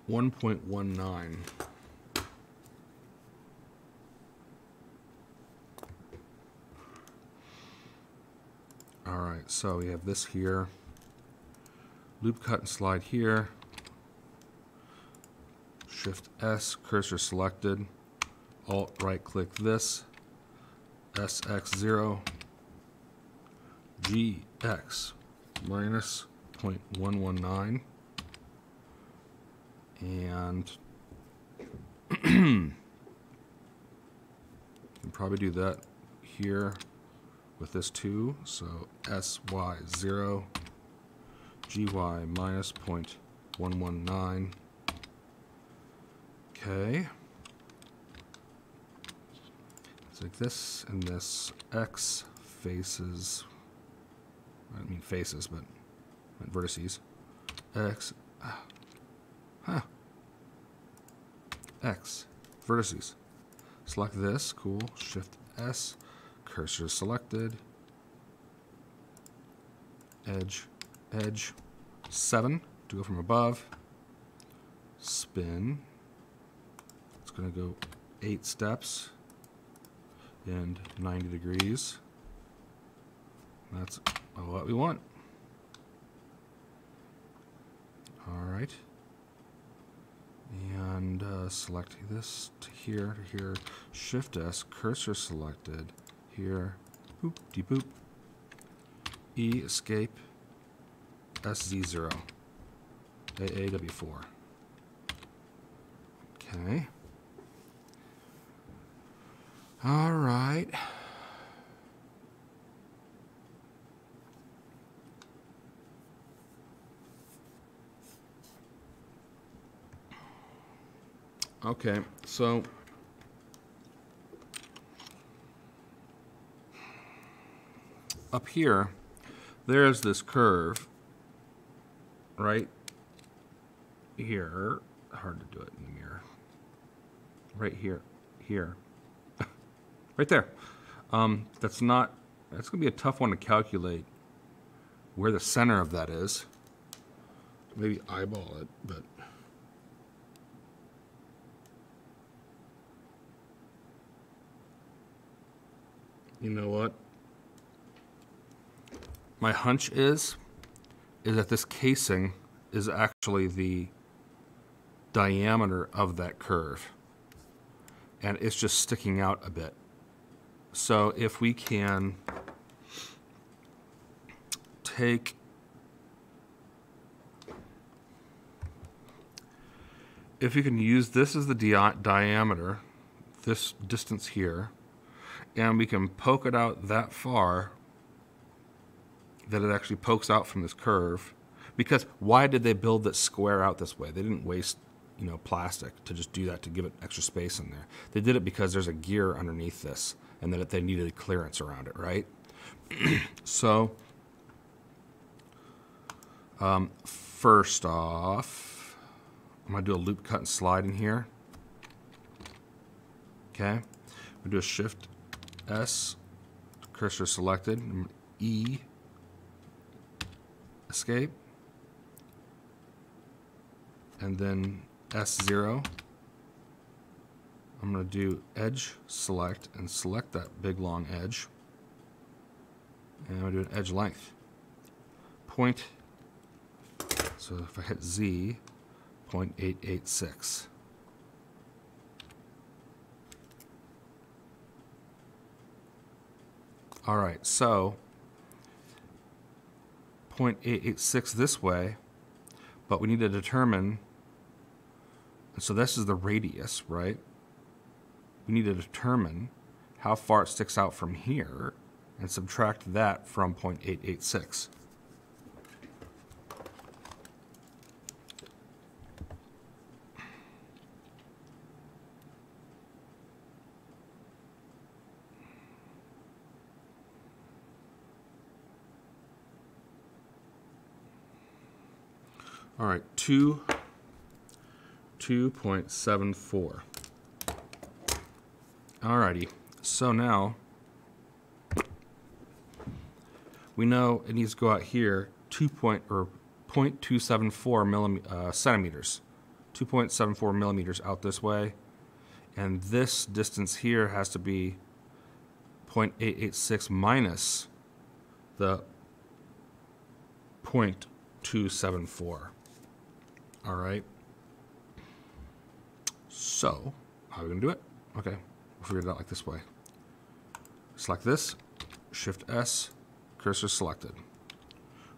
One point one nine. All right, so we have this here loop cut and slide here. Shift S, cursor selected. Alt right click this. SX0. GX minus 0.119. And probably do that here with this too. So SY0 gy minus 0.119. Okay. It's like this and this x faces, I don't mean faces, but vertices. X, huh, X, vertices. Select this, cool, Shift S, cursor selected, edge, edge, 7 to go from above, spin, it's going to go 8 steps and 90 degrees. That's what we want. All right. And uh, select this to here, to here, Shift S, cursor selected, here, boop, de boop, E, escape, SZ0, AAW4. Okay. All right. Okay, so up here, there's this curve right here. Hard to do it in the mirror. Right here, here, right there. Um, that's not. That's gonna be a tough one to calculate where the center of that is. Maybe eyeball it, but. You know what? My hunch is is that this casing is actually the diameter of that curve. And it's just sticking out a bit. So if we can take if you can use this as the di diameter, this distance here, and we can poke it out that far that it actually pokes out from this curve. Because why did they build that square out this way? They didn't waste, you know, plastic to just do that to give it extra space in there. They did it because there's a gear underneath this and that they needed clearance around it, right? so, um, first off, I'm gonna do a loop cut and slide in here. Okay, we do a shift S, cursor selected, E, escape, and then S0. I'm going to do edge select and select that big long edge. And I'm going to do an edge length. Point, so if I hit Z, 0.886. All right, so 0.886 this way, but we need to determine, so this is the radius, right? We need to determine how far it sticks out from here and subtract that from 0.886. All right, two, 2.74. Alrighty, so now we know it needs to go out here 2 point or 0.274 millimet, uh, centimeters, 2.74 millimeters out this way, and this distance here has to be 0.886 minus the 0.274. All right. So, how are we to do it? Okay, we'll figure it out like this way. Select this, Shift S, cursor selected.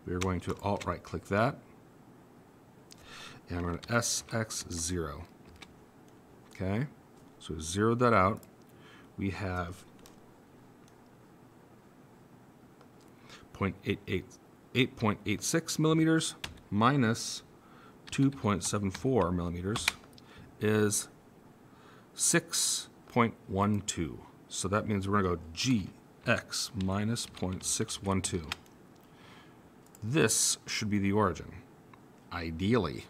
We are going to Alt right click that, and going to SX0. Okay, so zeroed that out. We have 0.88, 8.86 millimeters minus 2.74 millimeters is 6.12. So that means we're going to go gx minus 0.612. This should be the origin, ideally.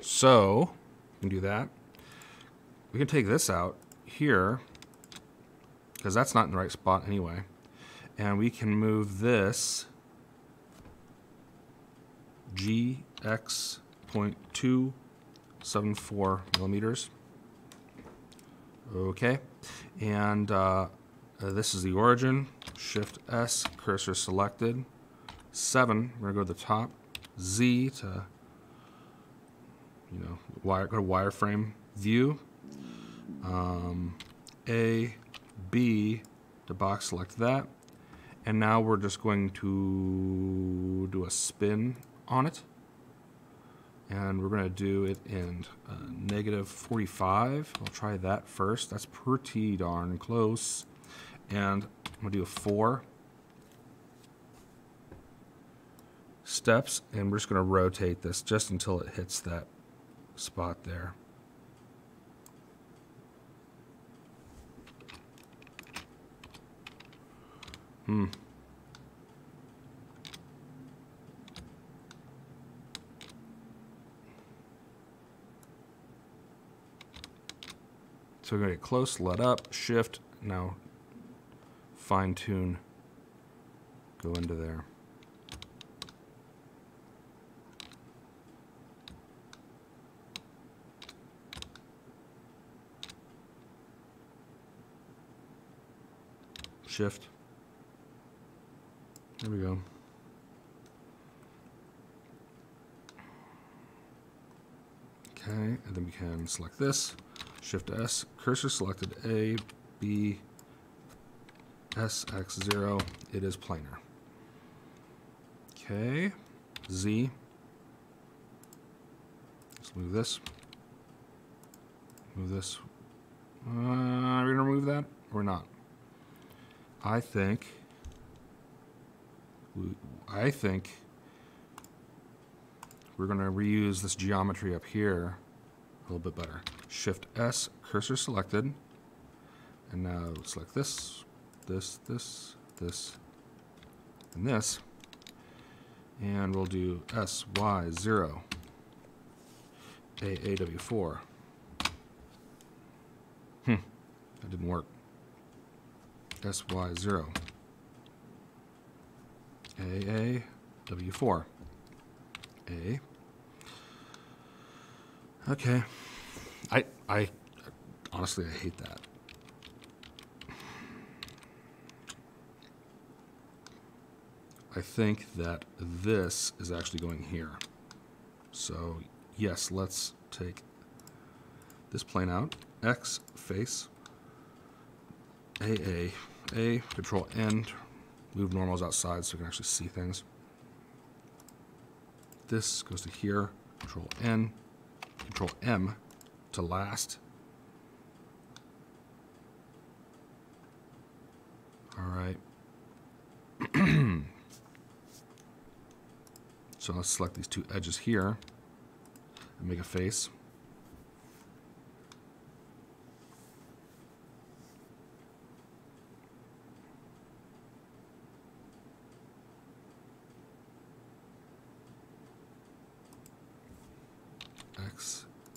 So, we can do that. We can take this out here, because that's not in the right spot anyway. And we can move this GX 0.274 millimeters. Okay, and uh, uh, this is the origin. Shift S, cursor selected. Seven, we're gonna go to the top. Z to, you know, wire, go to wireframe view. Um, A, B, to box select that. And now we're just going to do a spin on it. And we're going to do it in uh, negative 45. I'll try that first. That's pretty darn close. And I'm going to do a 4 steps, and we're just going to rotate this just until it hits that spot there. Hmm. So we're to get close, let up, shift, now fine tune, go into there. Shift. There we go. Okay, and then we can select this. Shift S, cursor selected A, B, S, X, 0. It is planar. Okay, Z. Let's move this. Move this. Uh, are we going to remove that or not? I think. I think we're going to reuse this geometry up here a little bit better. Shift S, cursor selected. And now select this, this, this, this, and this. And we'll do SY0, AAW4. Hmm, that didn't work. SY0, AAW4, A, Okay. I honestly I hate that. I think that this is actually going here. So yes, let's take this plane out. X face AA A control N move normals outside so we can actually see things. This goes to here, control N, Control M to last. All right. so let's select these two edges here and make a face.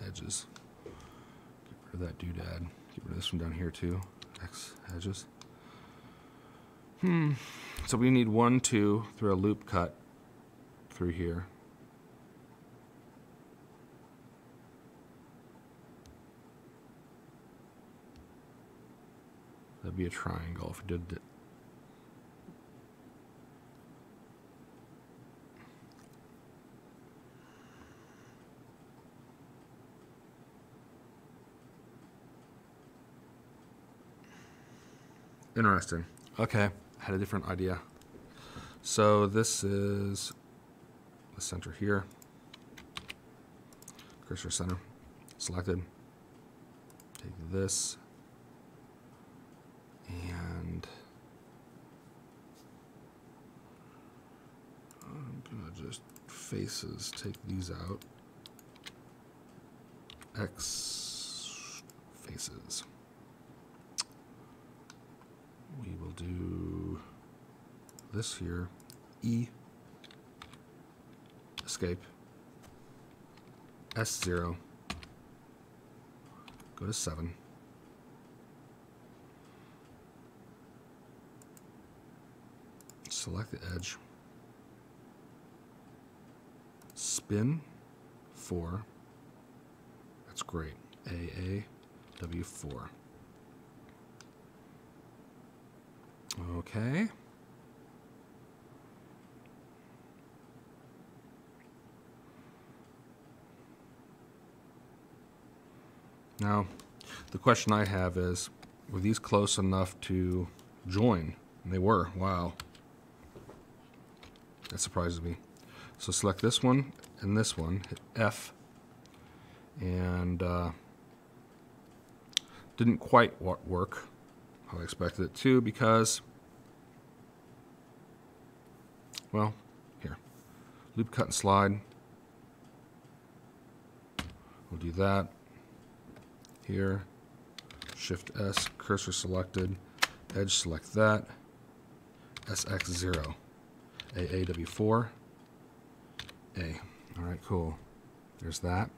edges. Get rid of that doodad. Get rid of this one down here too. X edges. Hmm. So we need one, two through a loop cut through here. That'd be a triangle if we did it Interesting. Okay, I had a different idea. So this is the center here. Cursor center. Selected. Take this. And I'm gonna just faces, take these out. X faces. Do this here, E, escape, S0, go to 7, select the edge, spin 4, that's great, AA, W4. Okay. Now, the question I have is, were these close enough to join? And they were. Wow. That surprises me. So select this one and this one, hit F, and uh, didn't quite work I expected it to because, well, here, loop cut and slide. We'll do that here. Shift S, cursor selected, edge select that, SX0, AAW4, A. All right, cool. There's that.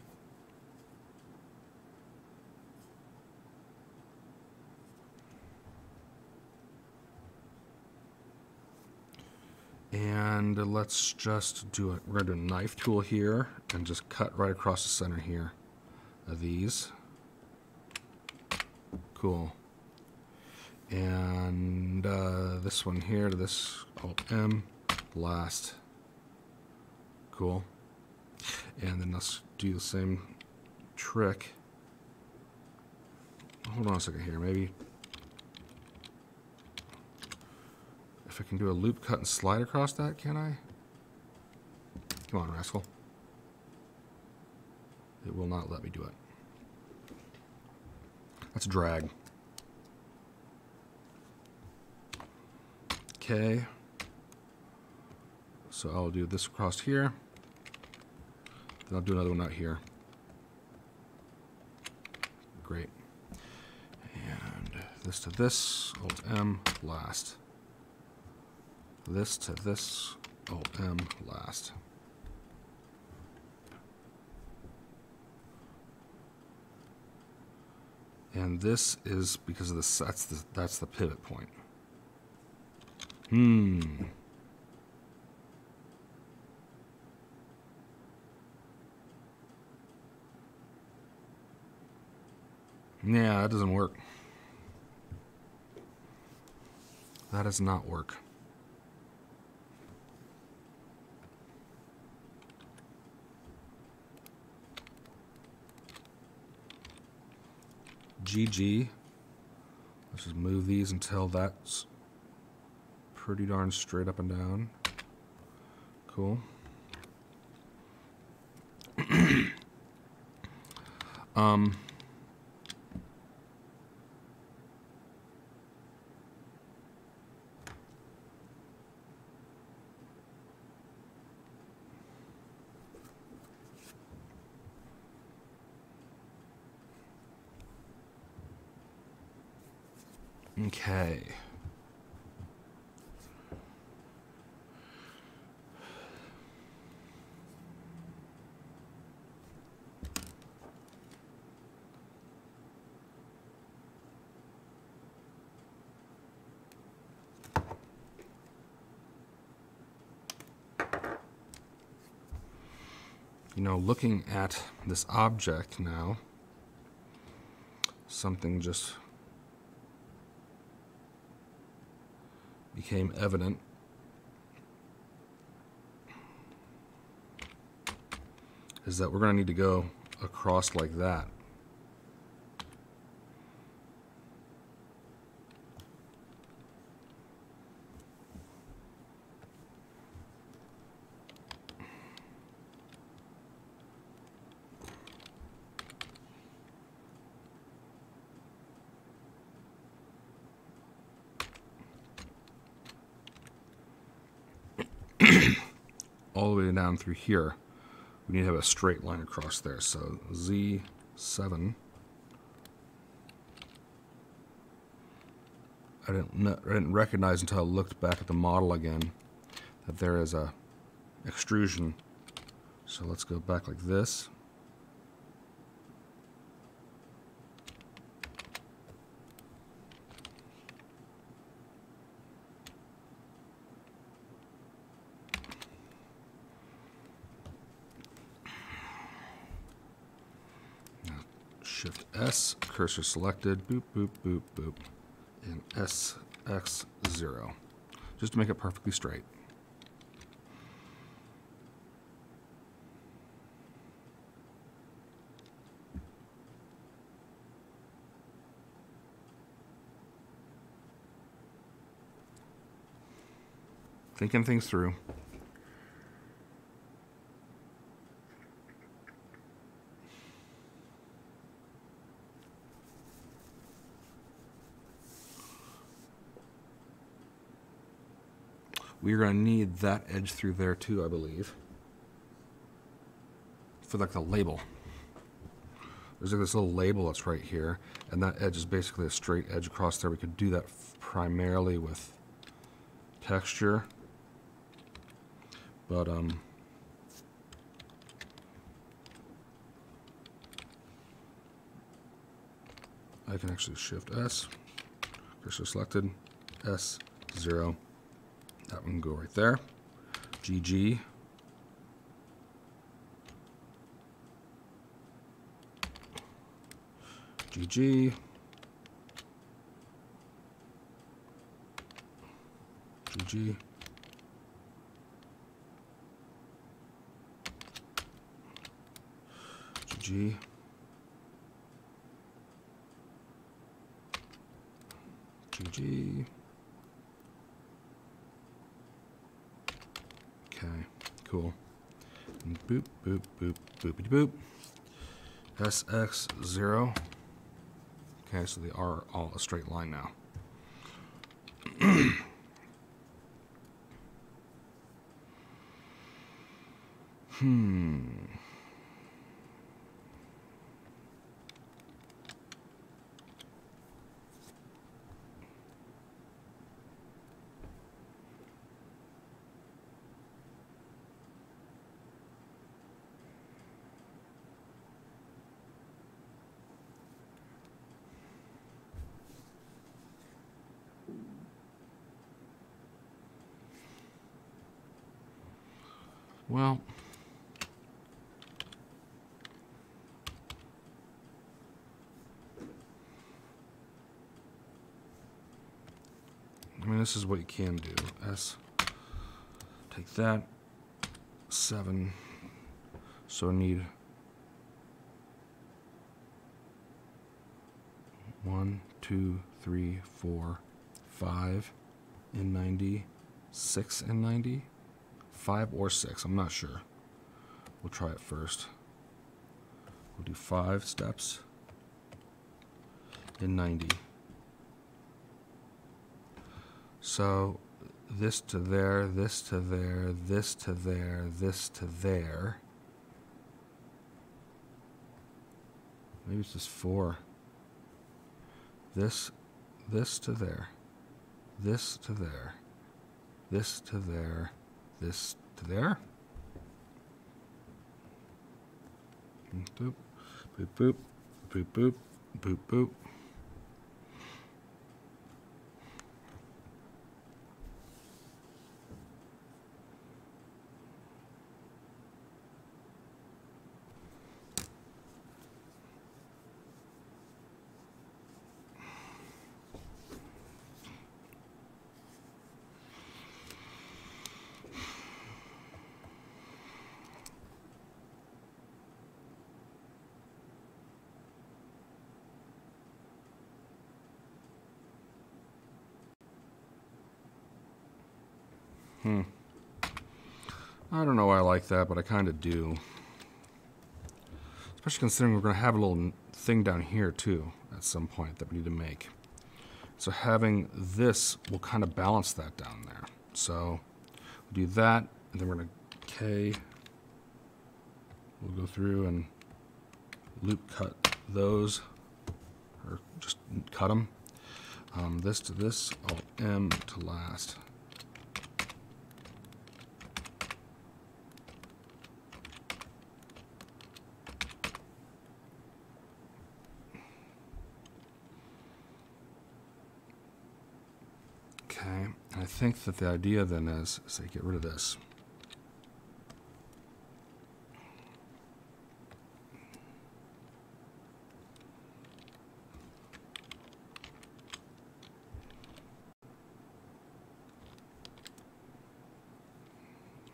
And let's just do it. We're going to do a knife tool here and just cut right across the center here of these. Cool. And uh, this one here to this Alt M, last. Cool. And then let's do the same trick. Hold on a second here, maybe If I can do a loop cut and slide across that, can I? Come on, rascal. It will not let me do it. That's a drag. Okay. So I'll do this across here. Then I'll do another one out here. Great. And this to this, Alt M, last this to this OM last. And this is because of this, that's the, that's the pivot point. Hmm. Yeah, that doesn't work. That does not work. GG. Let's just move these until that's pretty darn straight up and down. Cool. um, Okay. You know, looking at this object now, something just became evident. Is that we're going to need to go across like that. All the way down through here, we need to have a straight line across there. So Z7. I didn't, I didn't recognize until I looked back at the model again that there is a extrusion. So let's go back like this. Shift S, cursor selected, boop, boop, boop, boop, and SX0, just to make it perfectly straight. Thinking things through. We're going to need that edge through there too, I believe. For like the label. There's like this little label that's right here, and that edge is basically a straight edge across there. We could do that primarily with texture, but um, I can actually shift S, cursor selected, S, zero. That one go right there. GG. GG. GG. GG. GG. Okay, cool. Boop, boop, boop, boopity boop. SX0. Okay, so they are all a straight line now. hmm. Well, This is what you can do. S, take that, seven, so I need one, two, three, four, five in 90, six in 90. Five or six, I'm not sure. We'll try it first. We'll do five steps in 90. So this to there, this to there, this to there, this to there. Maybe it's just four. This, this to there, this to there, this to there, this to there. Boop, boop, boop, boop, boop, boop, Hmm. I don't know why I like that, but I kind of do. Especially considering we're going to have a little thing down here too at some point that we need to make. So having this will kind of balance that down there. So we'll do that, and then we're going to K. We'll go through and loop cut those, or just cut them. Um, this to this, Alt M to last. Okay, I think that the idea then is, say, get rid of this.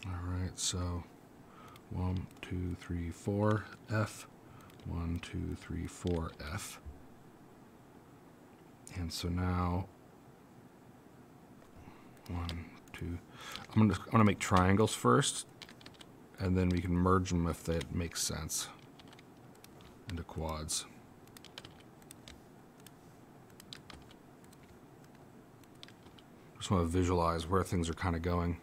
All right, so one, two, three, four, F, one, two, three, four, F. And so now one, two. I'm gonna I'm gonna make triangles first, and then we can merge them if that makes sense into quads. Just want to visualize where things are kind of going.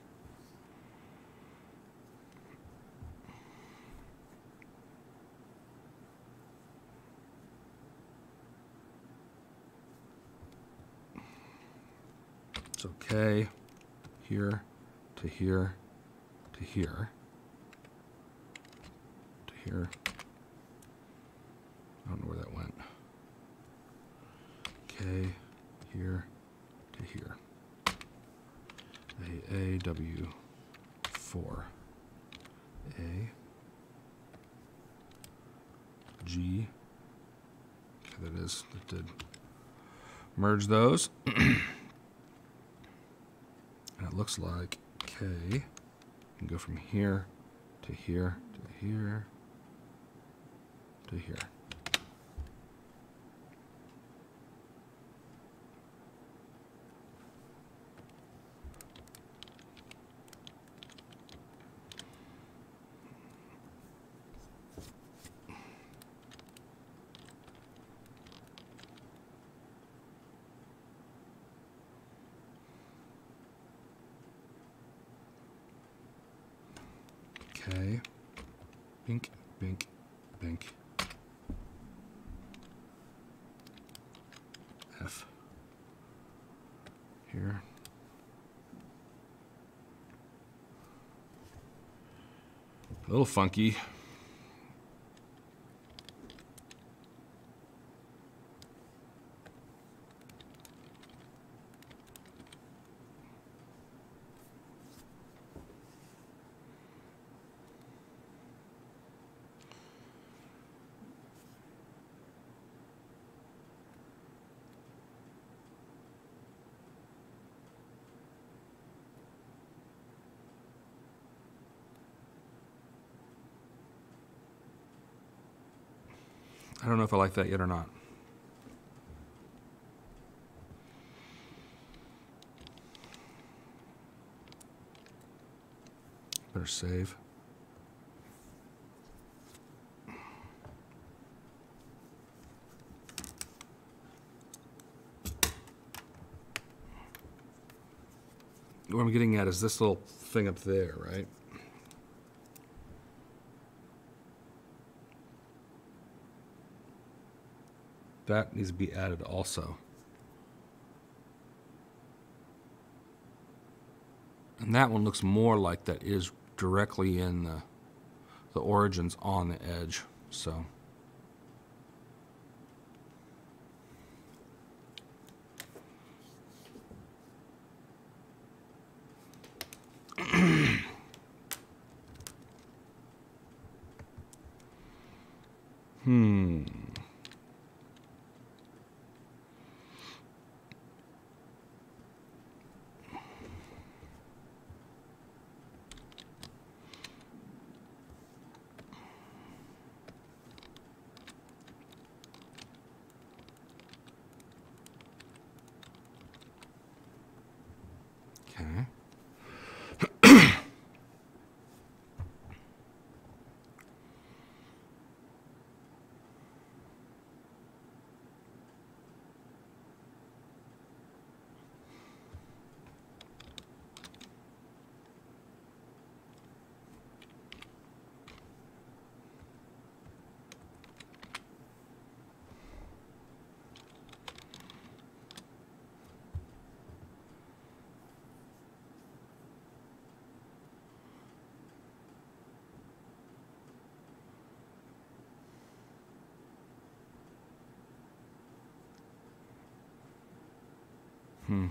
Okay. Here to here to here to here. I don't know where that went. Okay, here to here. A A W four. A G. Okay, that is that did merge those. looks like K can go from here to here to here to here. Okay. Bink, bink, bink. F. Here. A little funky. Like that yet or not. Better save. What I'm getting at is this little thing up there, right? That needs to be added also. And that one looks more like that is directly in the, the origins on the edge, so. hmm. Okay. Hmm.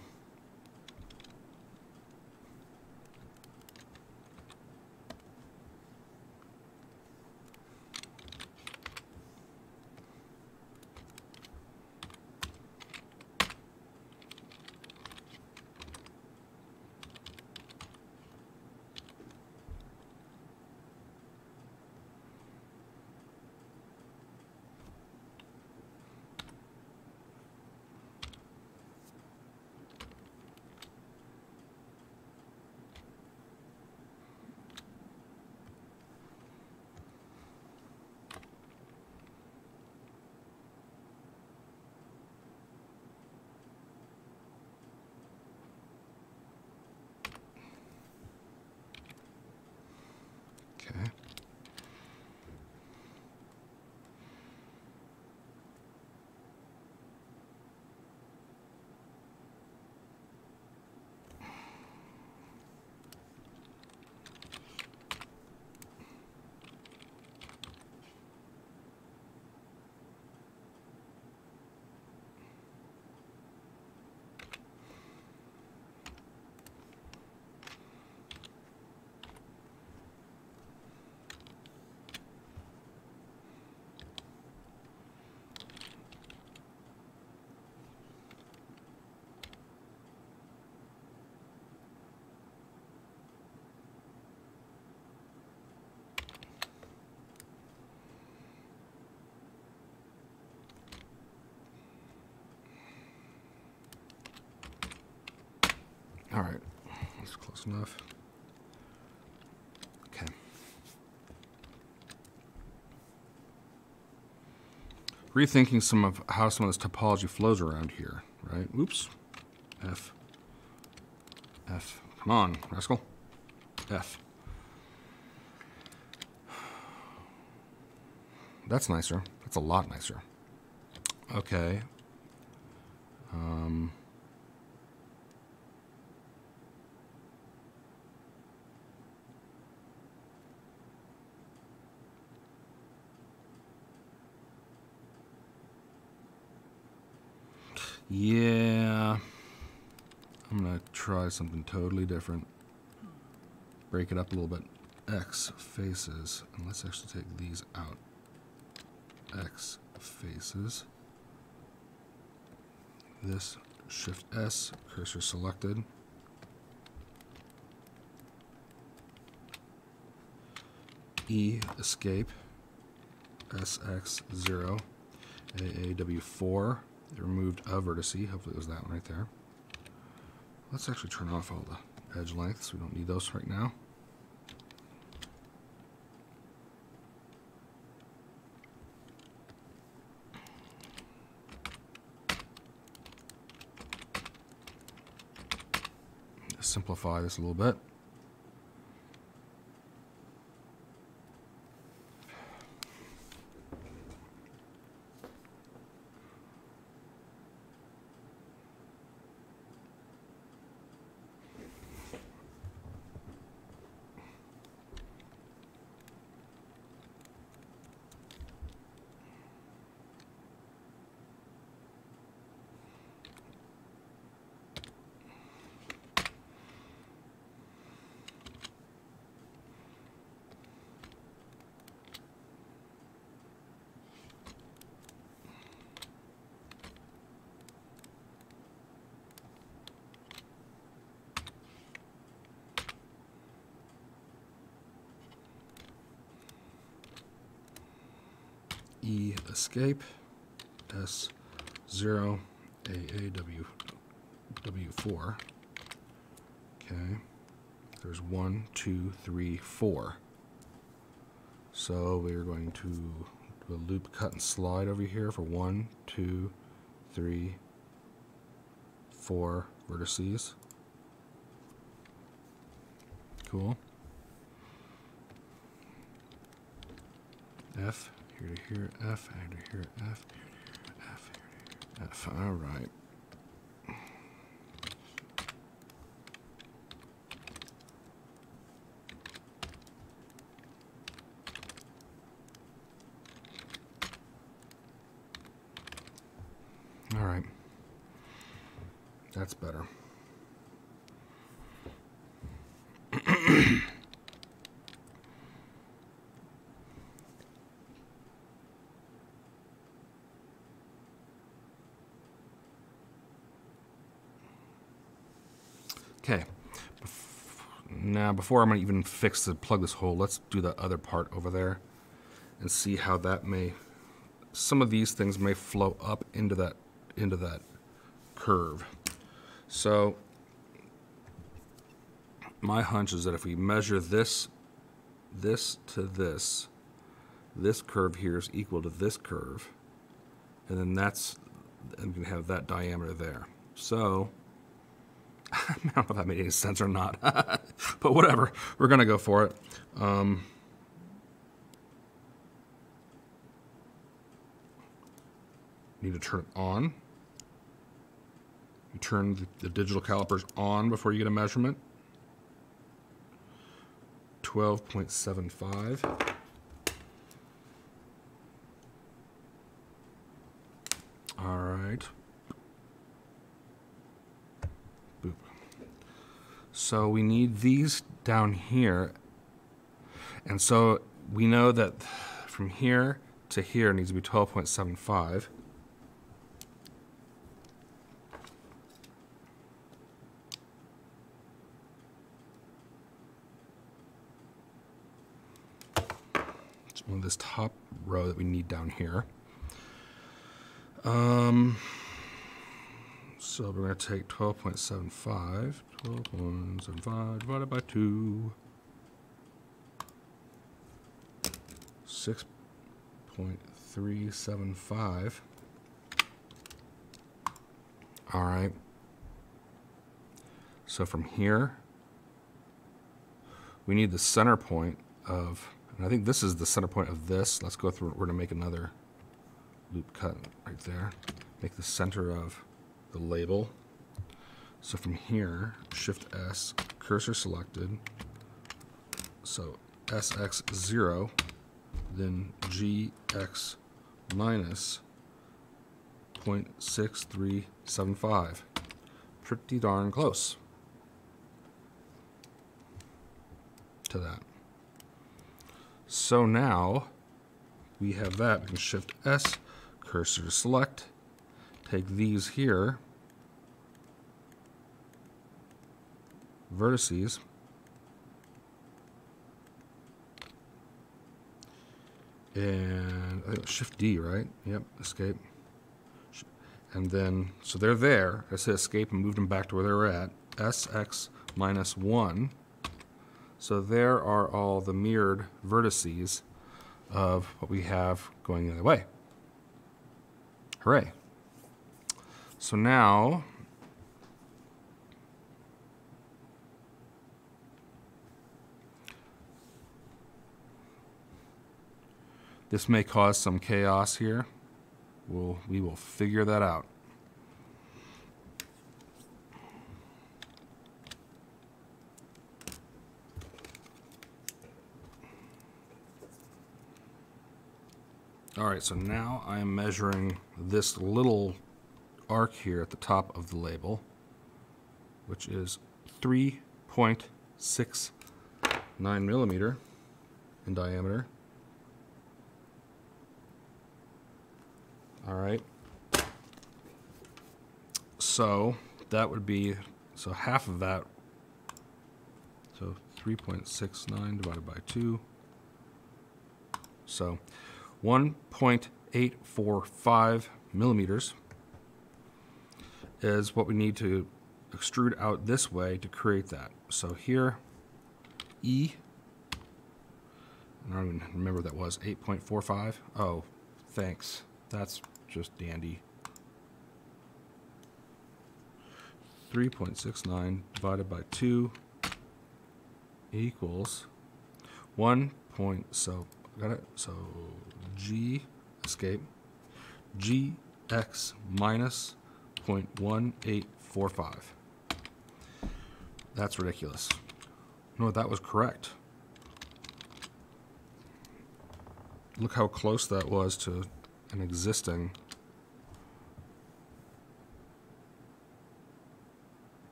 All right, that's close enough. Okay. Rethinking some of how some of this topology flows around here, right? Oops. F. F. Come on, rascal. F. That's nicer. That's a lot nicer. Okay. Um, yeah. I'm going to try something totally different. Break it up a little bit. X faces. And let's actually take these out. X faces. This Shift S, cursor selected. E escape, SX0, AAW4, removed a vertice, hopefully it was that one right there. Let's actually turn off all the edge lengths, we don't need those right now. simplify this a little bit. E escape, S zero, AAW W4. Okay, there's one, two, three, four. So we're going to do a loop cut and slide over here for one, two, three, four vertices. Cool. F here to here, F, here to here, F, here to here, F, here to here, F. All right. All right. That's better. Okay. Now, before I'm to even fix the plug this hole, let's do the other part over there and see how that may. Some of these things may flow up into that into that curve. So my hunch is that if we measure this this to this, this curve here is equal to this curve, and then that's we can have that diameter there. So I don't know if that made any sense or not, but whatever. We're gonna go for it. Um, need to turn it on. You turn the, the digital calipers on before you get a measurement. 12.75. All right. So we need these down here. And so we know that from here to here needs to be 12.75. It's one of this top row that we need down here. Um, So we're going to take 12.75, 12.75 divided by 2, 6.375. All right. So from here, we need the center point of, and I think this is the center point of this. Let's go through, we're going to make another loop cut right there. Make the center of the label. So from here, Shift S, cursor selected. So SX0, then GX minus 0.6375. Pretty darn close to that. So now we have that. We can Shift S, cursor select, take these here, vertices, and think Shift D, right? Yep, escape. And then, so they're there. I said escape and moved them back to where they were at. SX minus 1. So there are all the mirrored vertices of what we have going the other way. Hooray. So now, this may cause some chaos here. We'll, we will figure that out. All right, so now I'm measuring this little arc here at the top of the label, which is 3.69 millimeter in diameter. All right. So that would be, so half of that, so 3.69 divided by 2. So 1.845 millimeters is what we need to extrude out this way to create that. So here, E, I don't even remember what that was, 8.45. Oh, thanks. That's just dandy. 3.69 divided by 2 equals 1 point, so, got it? So G, escape, GX minus 0.1845. That's ridiculous. No, that was correct. Look how close that was to an existing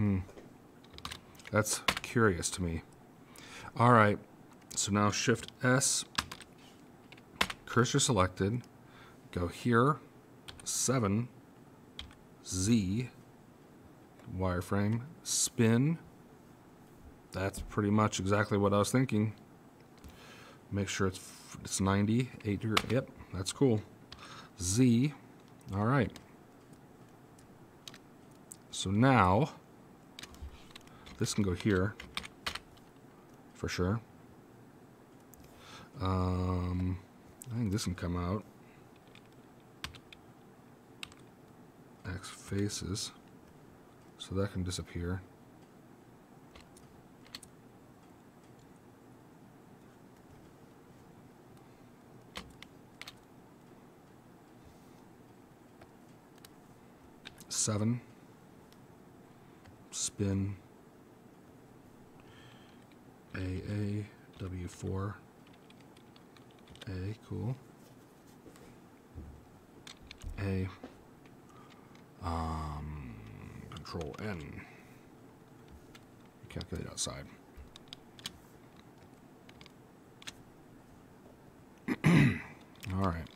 Hmm. That's curious to me. All right. So now Shift S, cursor selected, go here, 7, Z, wireframe, spin. That's pretty much exactly what I was thinking. Make sure it's it's 90, 8 degree. Yep, that's cool. Z, all right. So now, this can go here for sure. Um, I think this can come out. X faces. So that can disappear. Seven. Spin. AA, W4. A, cool. A. Um, control N. Calculate outside. All right.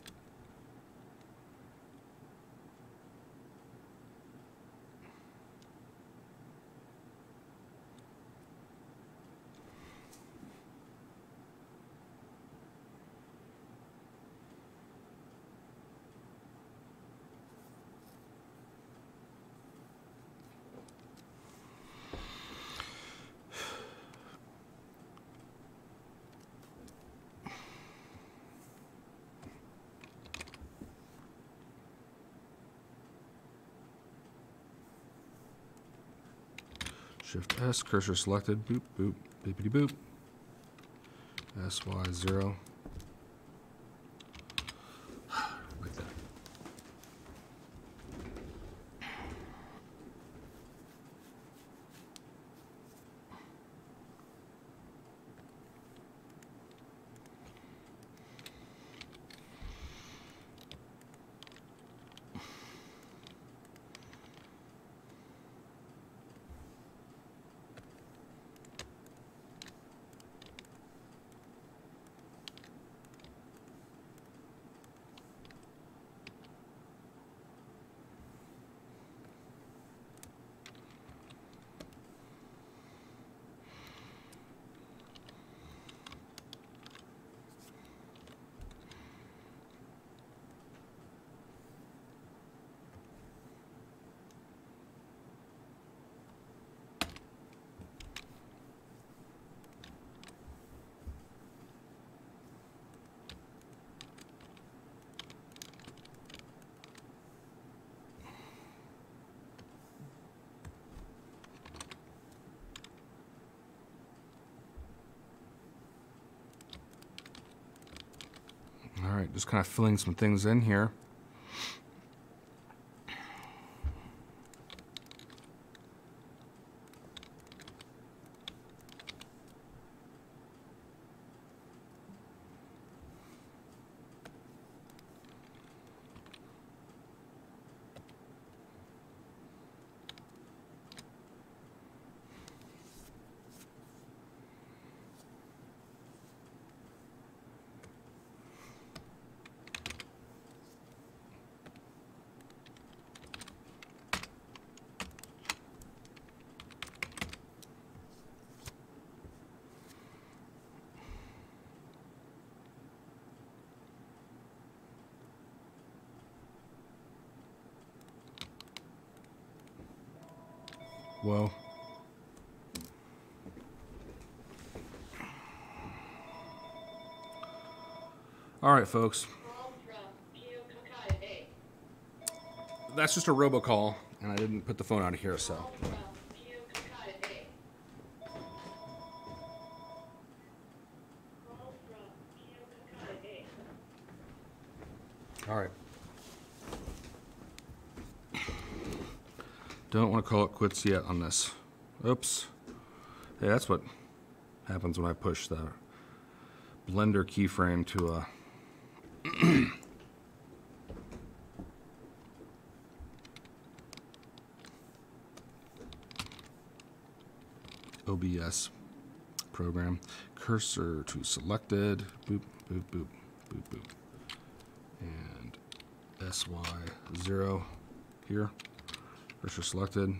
Shift S, cursor selected, boop, boop, beepity boop. SY0. Right, just kind of filling some things in here. Whoa. All right, folks. That's just a robocall, and I didn't put the phone out of here, so. Call from Kiyokaka A. Call from Kiyokaka A. All right. Don't want to call it quits yet on this. Oops. Hey, that's what happens when I push the Blender keyframe to a. OBS program. Cursor to selected. Boop, boop, boop, boop, boop and SY0 here. Cursor selected.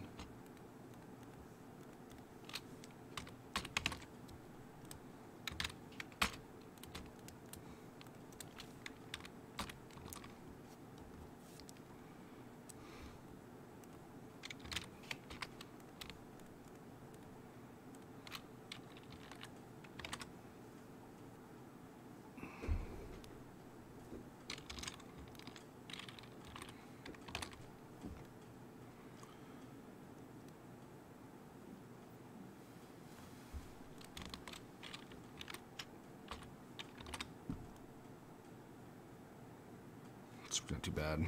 It's not too bad.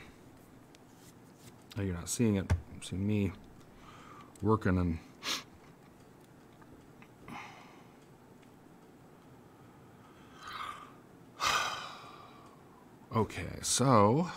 Now you're not seeing it. Seeing me working and Okay, so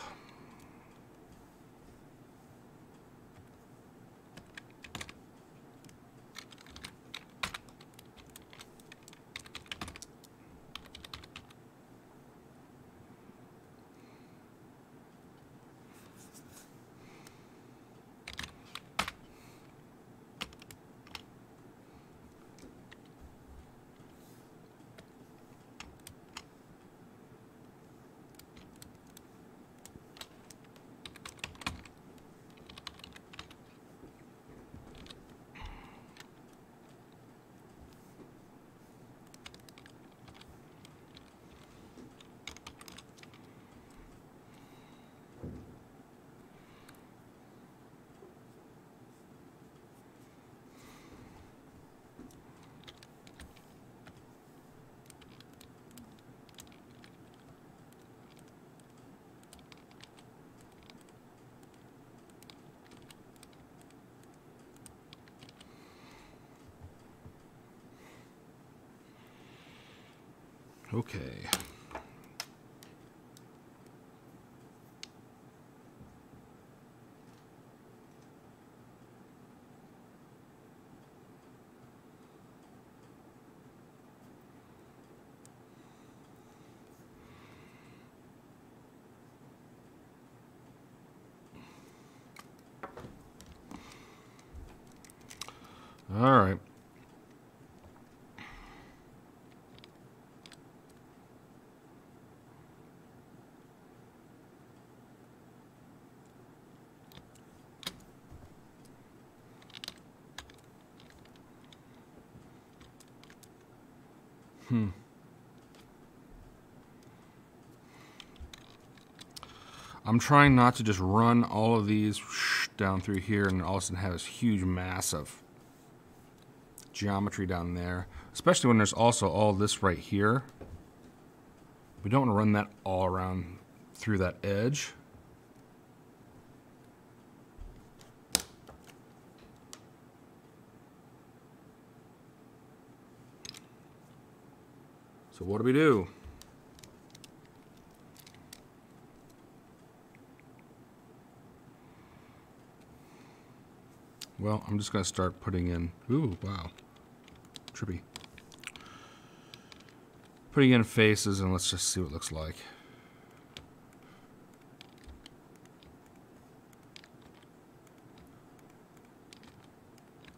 Okay. All right. Hmm. I'm trying not to just run all of these down through here and all of a sudden have this huge mass of geometry down there, especially when there's also all this right here. We don't want to run that all around through that edge. So what do we do? Well, I'm just going to start putting in. Ooh, wow. Trippy. Putting in faces and let's just see what it looks like.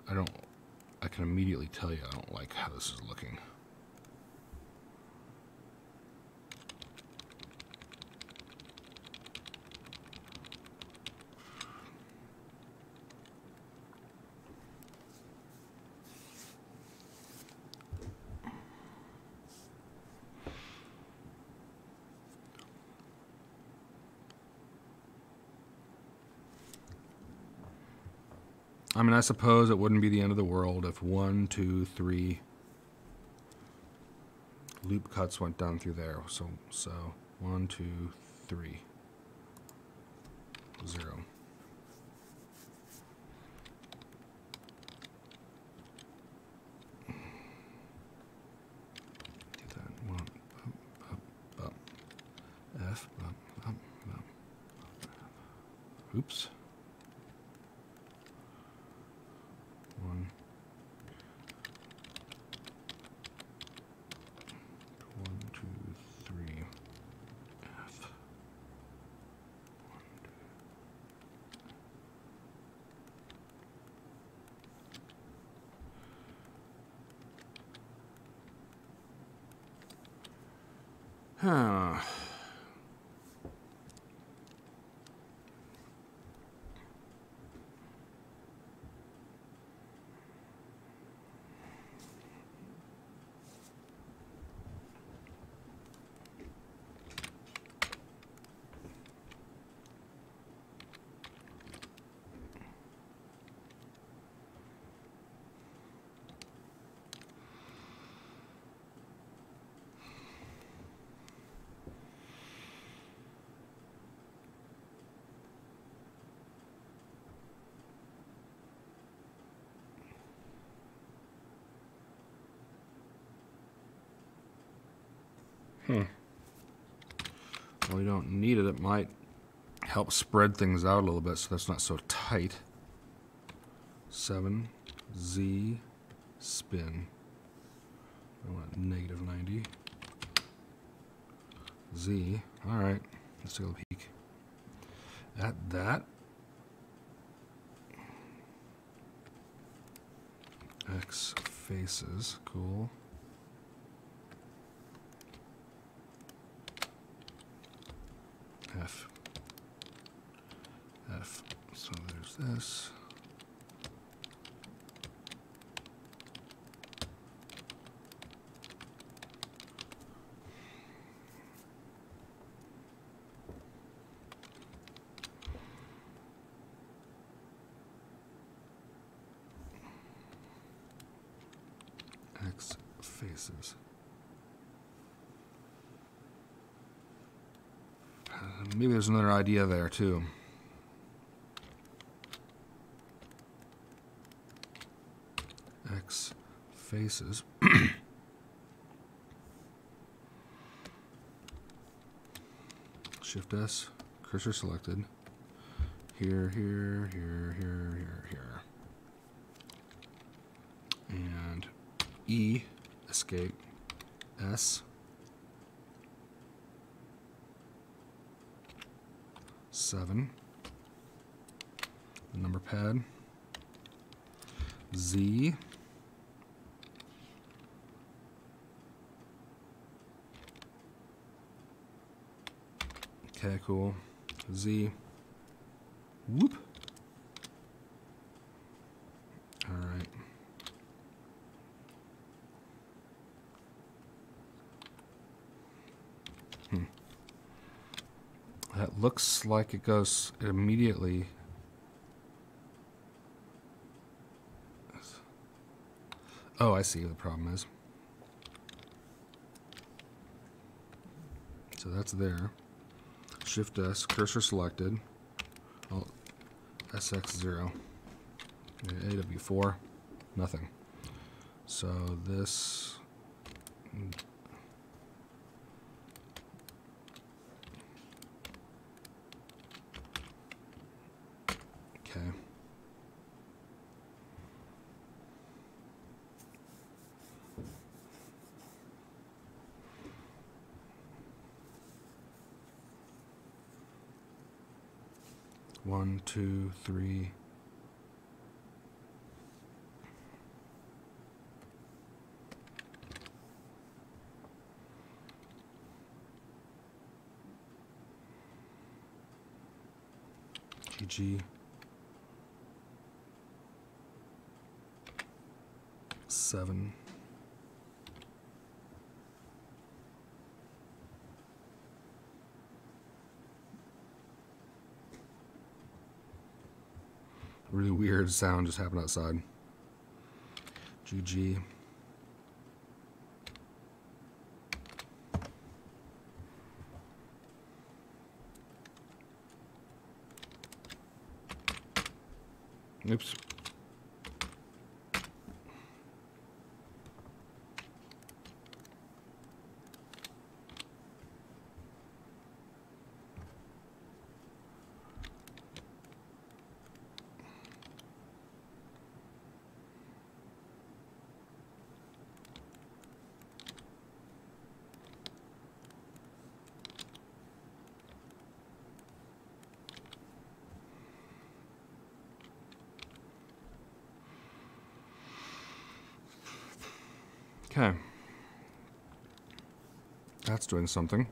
I don't. I can immediately tell you I don't like how this is looking. Mean, I suppose it wouldn't be the end of the world if one, two, three loop cuts went down through there. So, so one, two, three, zero. Do that one, up, up, up. F, up, up, up. Oops. One. One, two, three. F. One, two. Huh. Hmm. Well, you don't need it. It might help spread things out a little bit so that's not so tight. 7, Z, spin. I want negative 90. Z, all right, let's take a peek at that. X faces, cool. F. F. So there's this. there's another idea there too. X faces. Shift S, cursor selected. Here, here, here, here, here, here. And E, escape, S, Seven. The number pad. Z. Okay, cool. Z. Whoop. All right. Hmm. That looks like it goes immediately. Oh, I see the problem is. So that's there. Shift S, cursor selected. Oh, SX0. AW4, nothing. So this. Okay. One, three. GG. Seven. Really weird sound just happened outside. GG. Oops. Okay. That's doing something.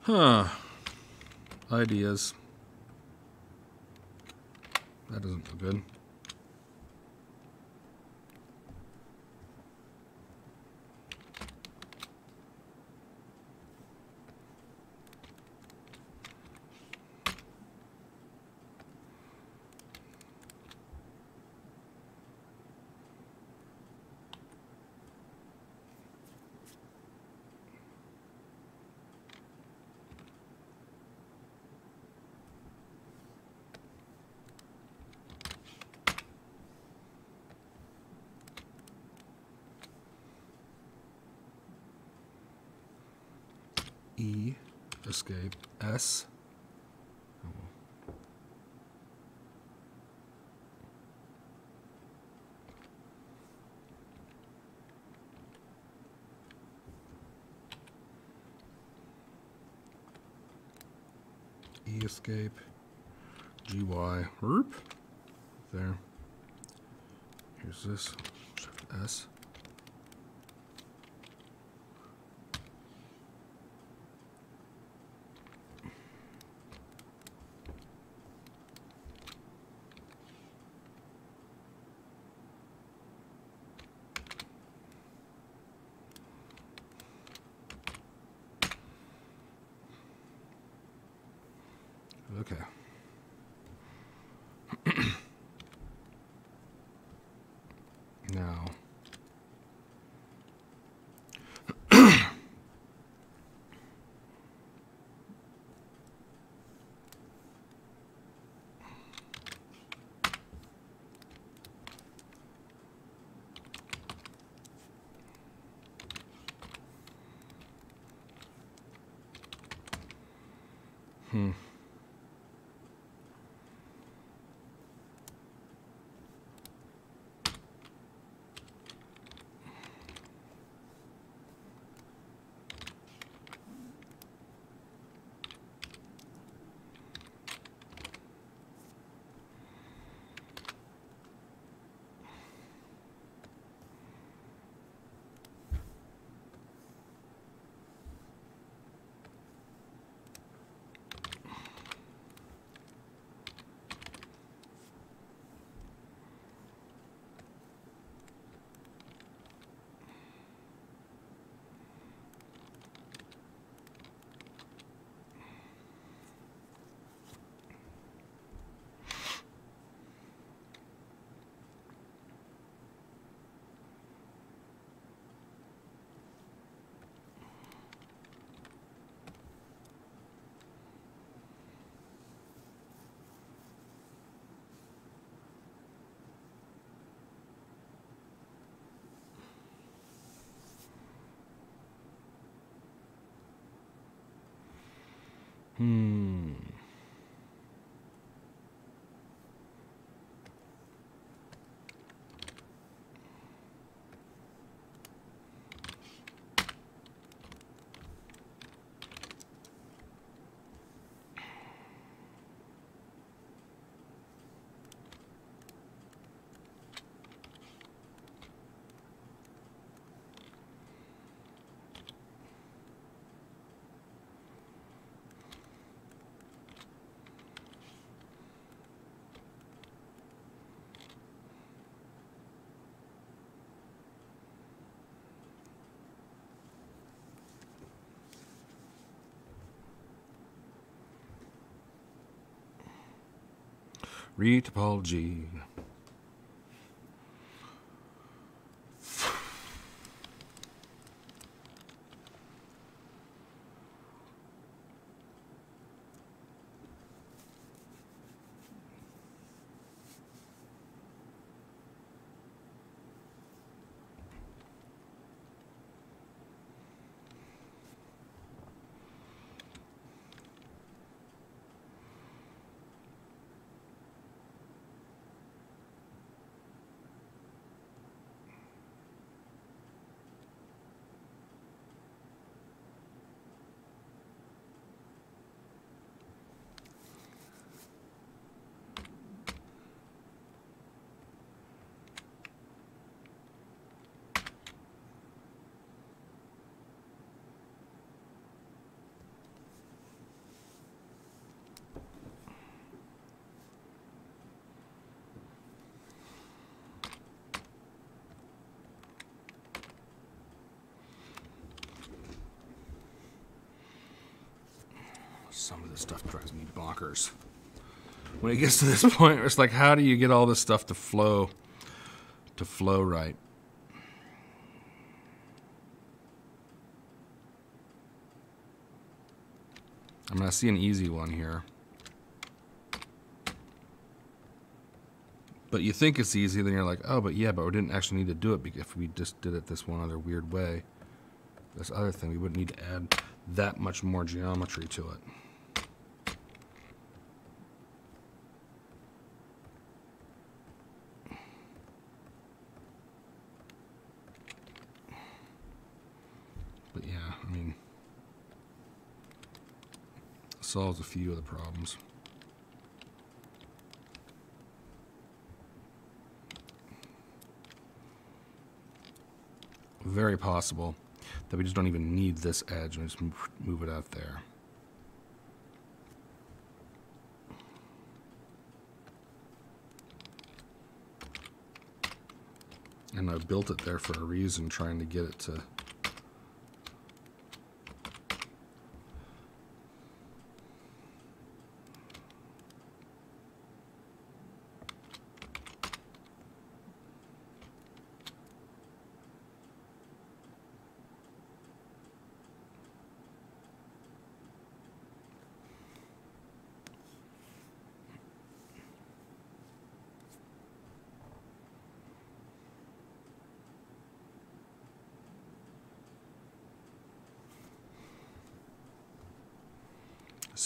Huh. Ideas. That doesn't look good. E, escape, S. E escape, GY, Roop. There. Here's this, S. Okay. Hmm. Hmm. Retopology. Some of this stuff drives me bonkers. When it gets to this point, it's like, how do you get all this stuff to flow, to flow right? I mean, I see an easy one here. But you think it's easy, then you're like, oh, but yeah, but we didn't actually need to do it because if we just did it this one other weird way, this other thing, we wouldn't need to add that much more geometry to it. But yeah, I mean, solves a few of the problems. Very possible that we just don't even need this edge and just move, move it out there. And I built it there for a reason, trying to get it to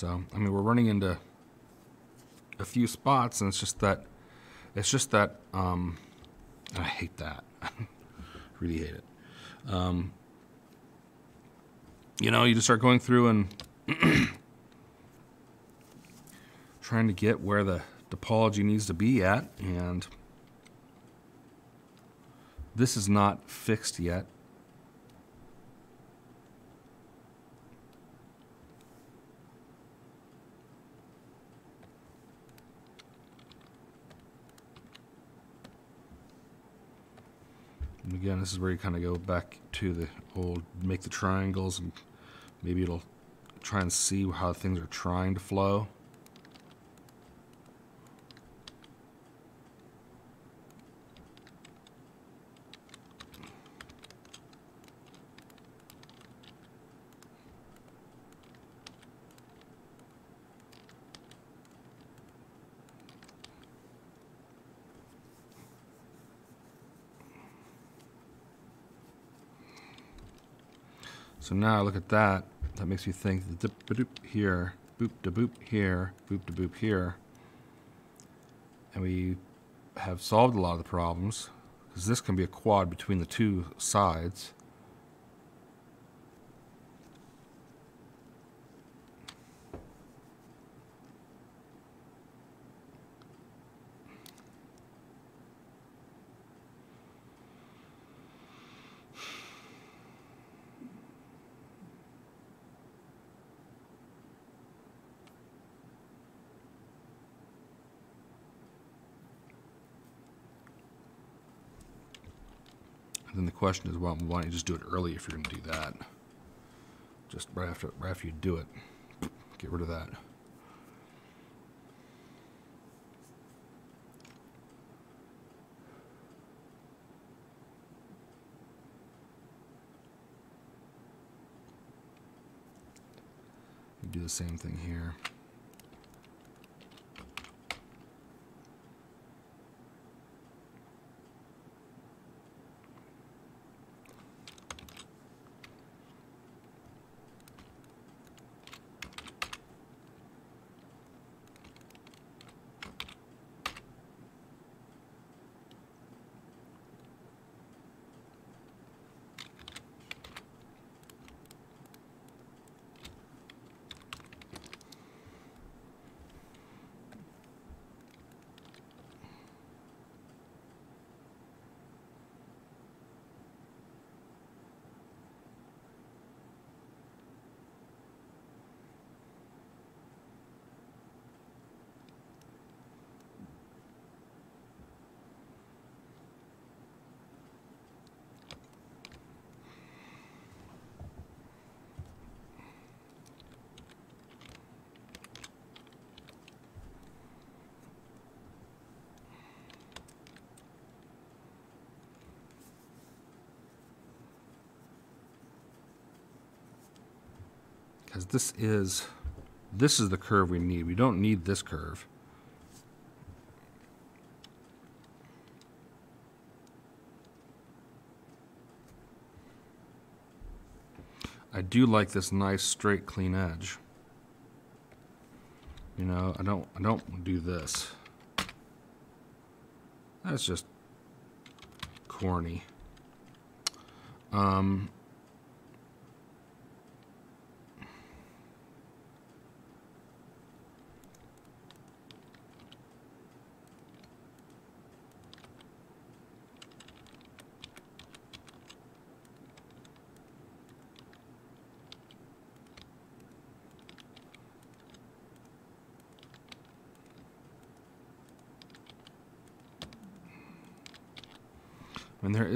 So, I mean, we're running into a few spots, and it's just that, it's just that, um, I hate that. really hate it. Um, you know, you just start going through and trying to get where the topology needs to be at, and this is not fixed yet. And again, this is where you kind of go back to the old make the triangles and maybe it'll try and see how things are trying to flow. So now look at that. That makes me think the dip doop here, boop da boop here, boop da boop here. And we have solved a lot of the problems because this can be a quad between the two sides. And then the question is, well, why don't you just do it early if you're going to do that? Just right after, right after you do it, get rid of that. Do the same thing here. Because this is this is the curve we need. We don't need this curve. I do like this nice straight clean edge. You know, I don't I don't do this. That's just corny. Um,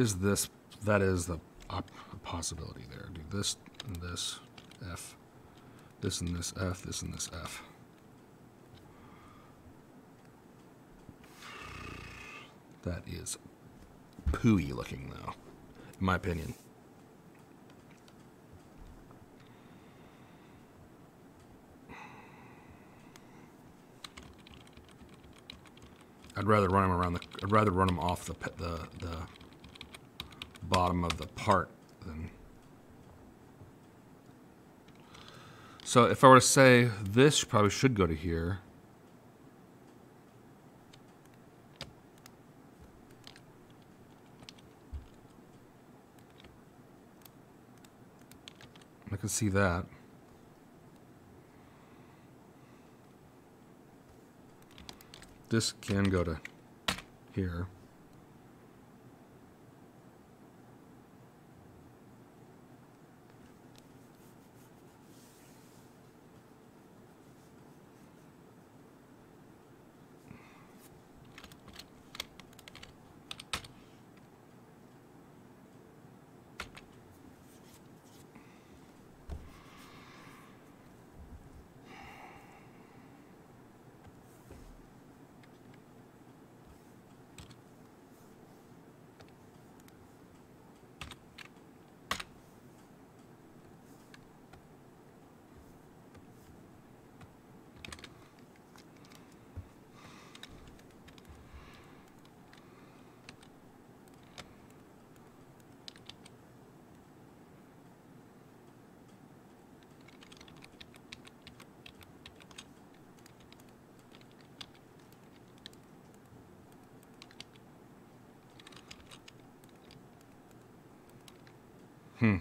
is this, that is the possibility there. Do this and this F, this and this F, this and this F. That is pooey looking, though, in my opinion. I'd rather run them around the. I'd rather run them off the the the bottom of the part than So if I were to say this probably should go to here. I can see that. This can go to here. Hmm.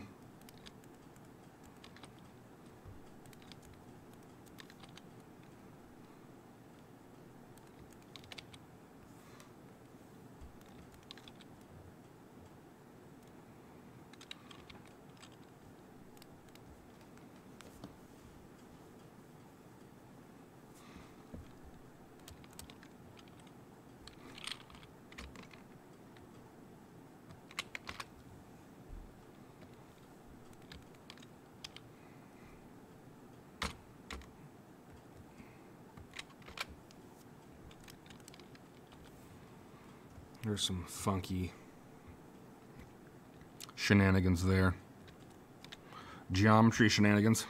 There's some funky shenanigans there. Geometry shenanigans.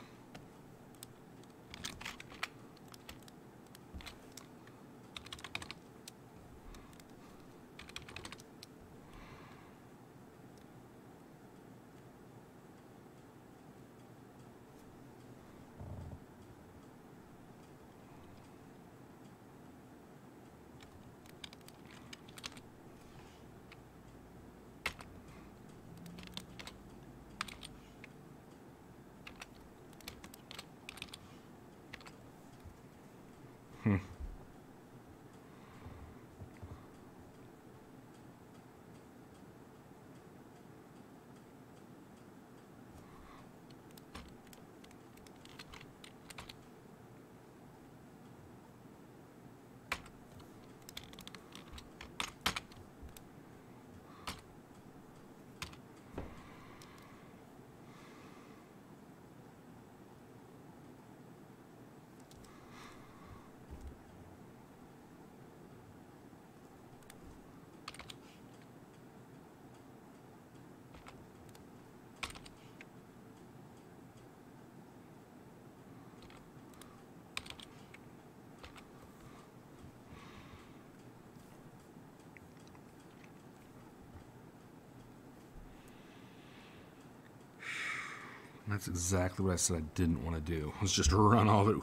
That's exactly what I said I didn't want to do. Was just run all of it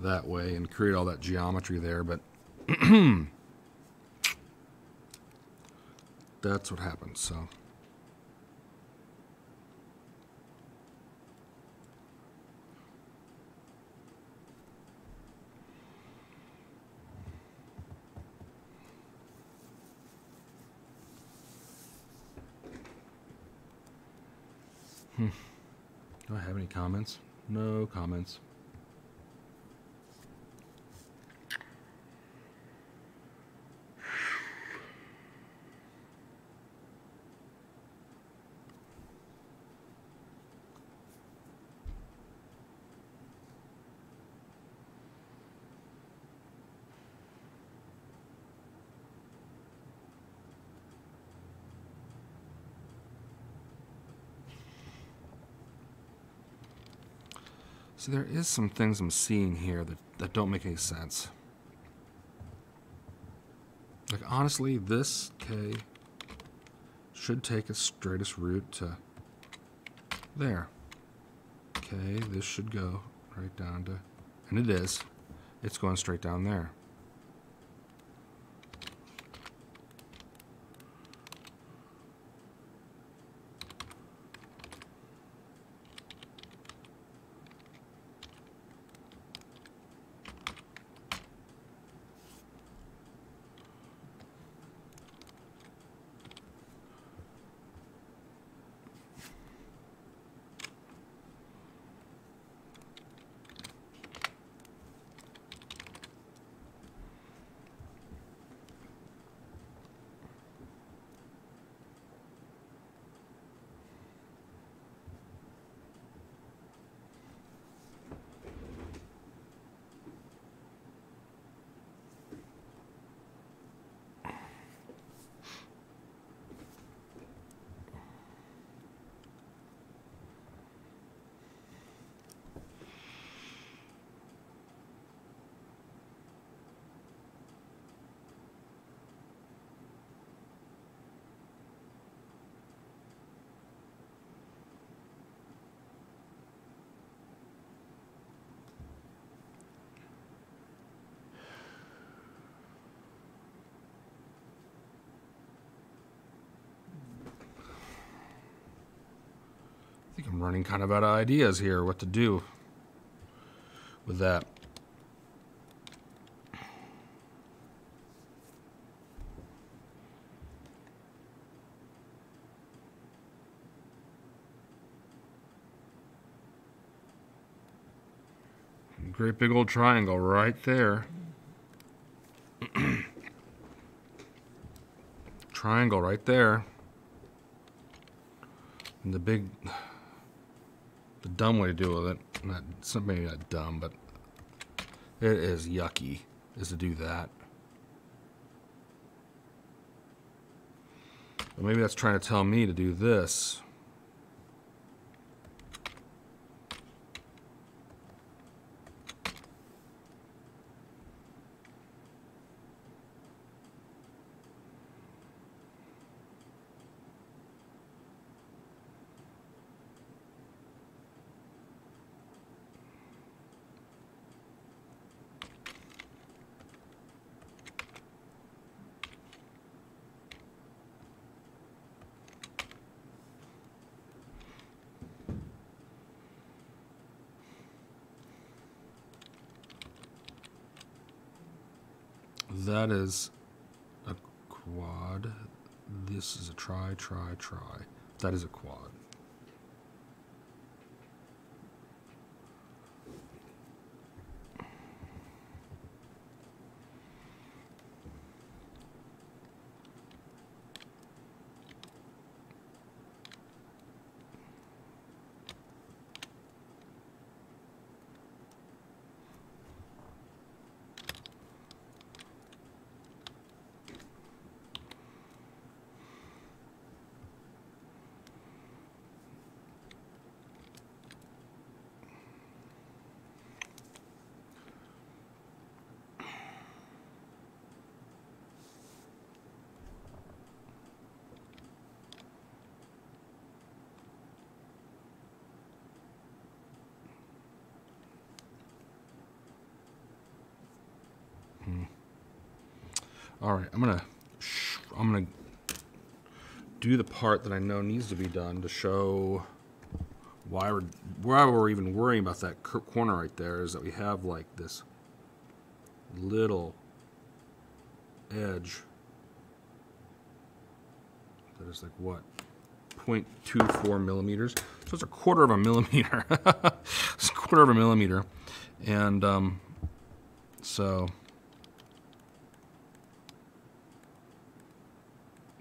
that way and create all that geometry there, but that's what happened. So Do I have any comments? No comments. So there is some things I'm seeing here that, that don't make any sense. Like honestly, this K should take its straightest route to there. Okay, this should go right down to, and it is, it's going straight down there. I'm running kind of out of ideas here what to do with that. Great big old triangle right there. triangle right there. And the big, dumb way to deal with it, not maybe not dumb, but it is yucky, is to do that. But maybe that's trying to tell me to do this. That is a quad. This is a tri, tri, tri. That is a quad. All right, I'm gonna, I'm gonna do the part that I know needs to be done to show why we're why we're even worrying about that corner right there is that we have like this little edge that is like what 0.24 millimeters? So it's a quarter of a millimeter. It's a quarter of a millimeter. And um, so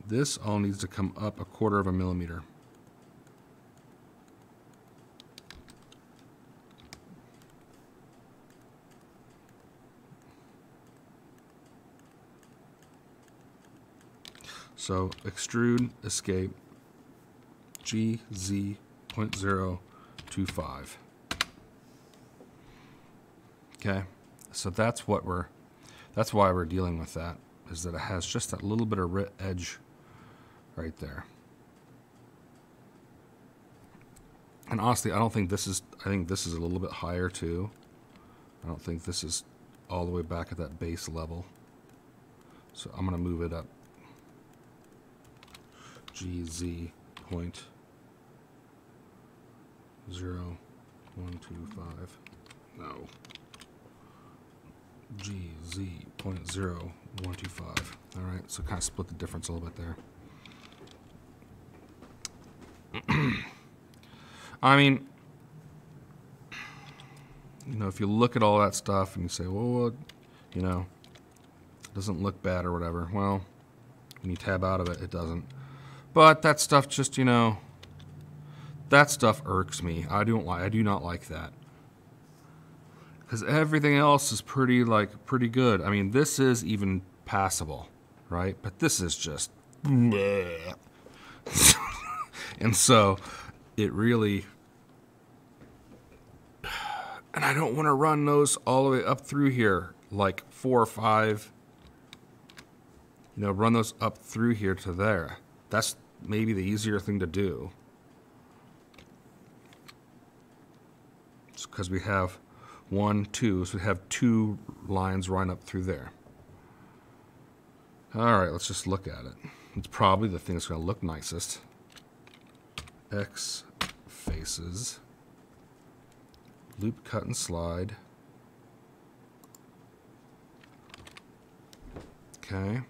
This all needs to come up a quarter of a millimeter. So extrude escape GZ.025. Okay, so that's what we're, that's why we're dealing with that, is that it has just that little bit of edge right there. And honestly, I don't think this is, I think this is a little bit higher too. I don't think this is all the way back at that base level. So I'm going to move it up. GZ point zero one two five. No. GZ point zero one two five. All right, so kind of split the difference a little bit there. I mean, you know, if you look at all that stuff and you say, well, you know, it doesn't look bad or whatever. Well, when you tab out of it, it doesn't. But that stuff just, you know, that stuff irks me. I don't like. I do not like that. Because everything else is pretty like pretty good. I mean, this is even passable, right? But this is just, and so it really and I don't want to run those all the way up through here, like four or five. You know, run those up through here to there. That's maybe the easier thing to do. It's Because we have one, two, so we have two lines run up through there. All right, let's just look at it. It's probably the thing that's going to look nicest. X faces loop cut and slide. Okay.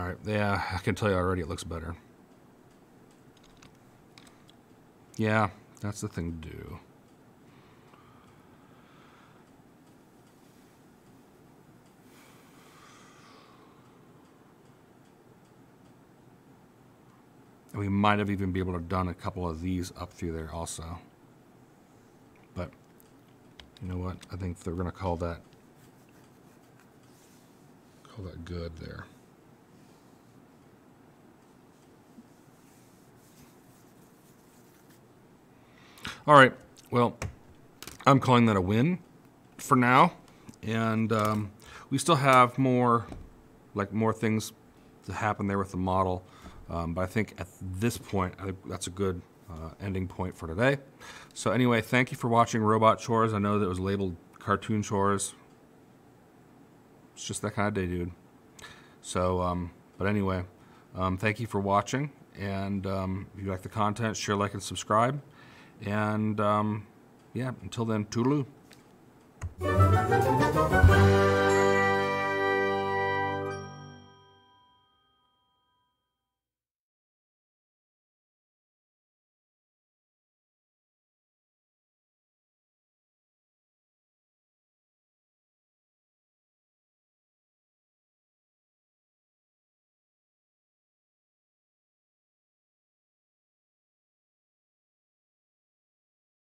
All right, yeah, I can tell you already it looks better. Yeah, that's the thing to do. We might have even be able to have done a couple of these up through there also. But you know what? I think they're gonna call that call that good there. All right. Well, I'm calling that a win for now, and um, we still have more, like more things to happen there with the model. Um, but I think at this point, I that's a good uh, ending point for today. So anyway, thank you for watching Robot Chores. I know that was labeled Cartoon Chores. It's just that kind of day, dude. So, um, but anyway, um, thank you for watching. And um, if you like the content, share, like, and subscribe. And um, yeah, until then, toodaloo.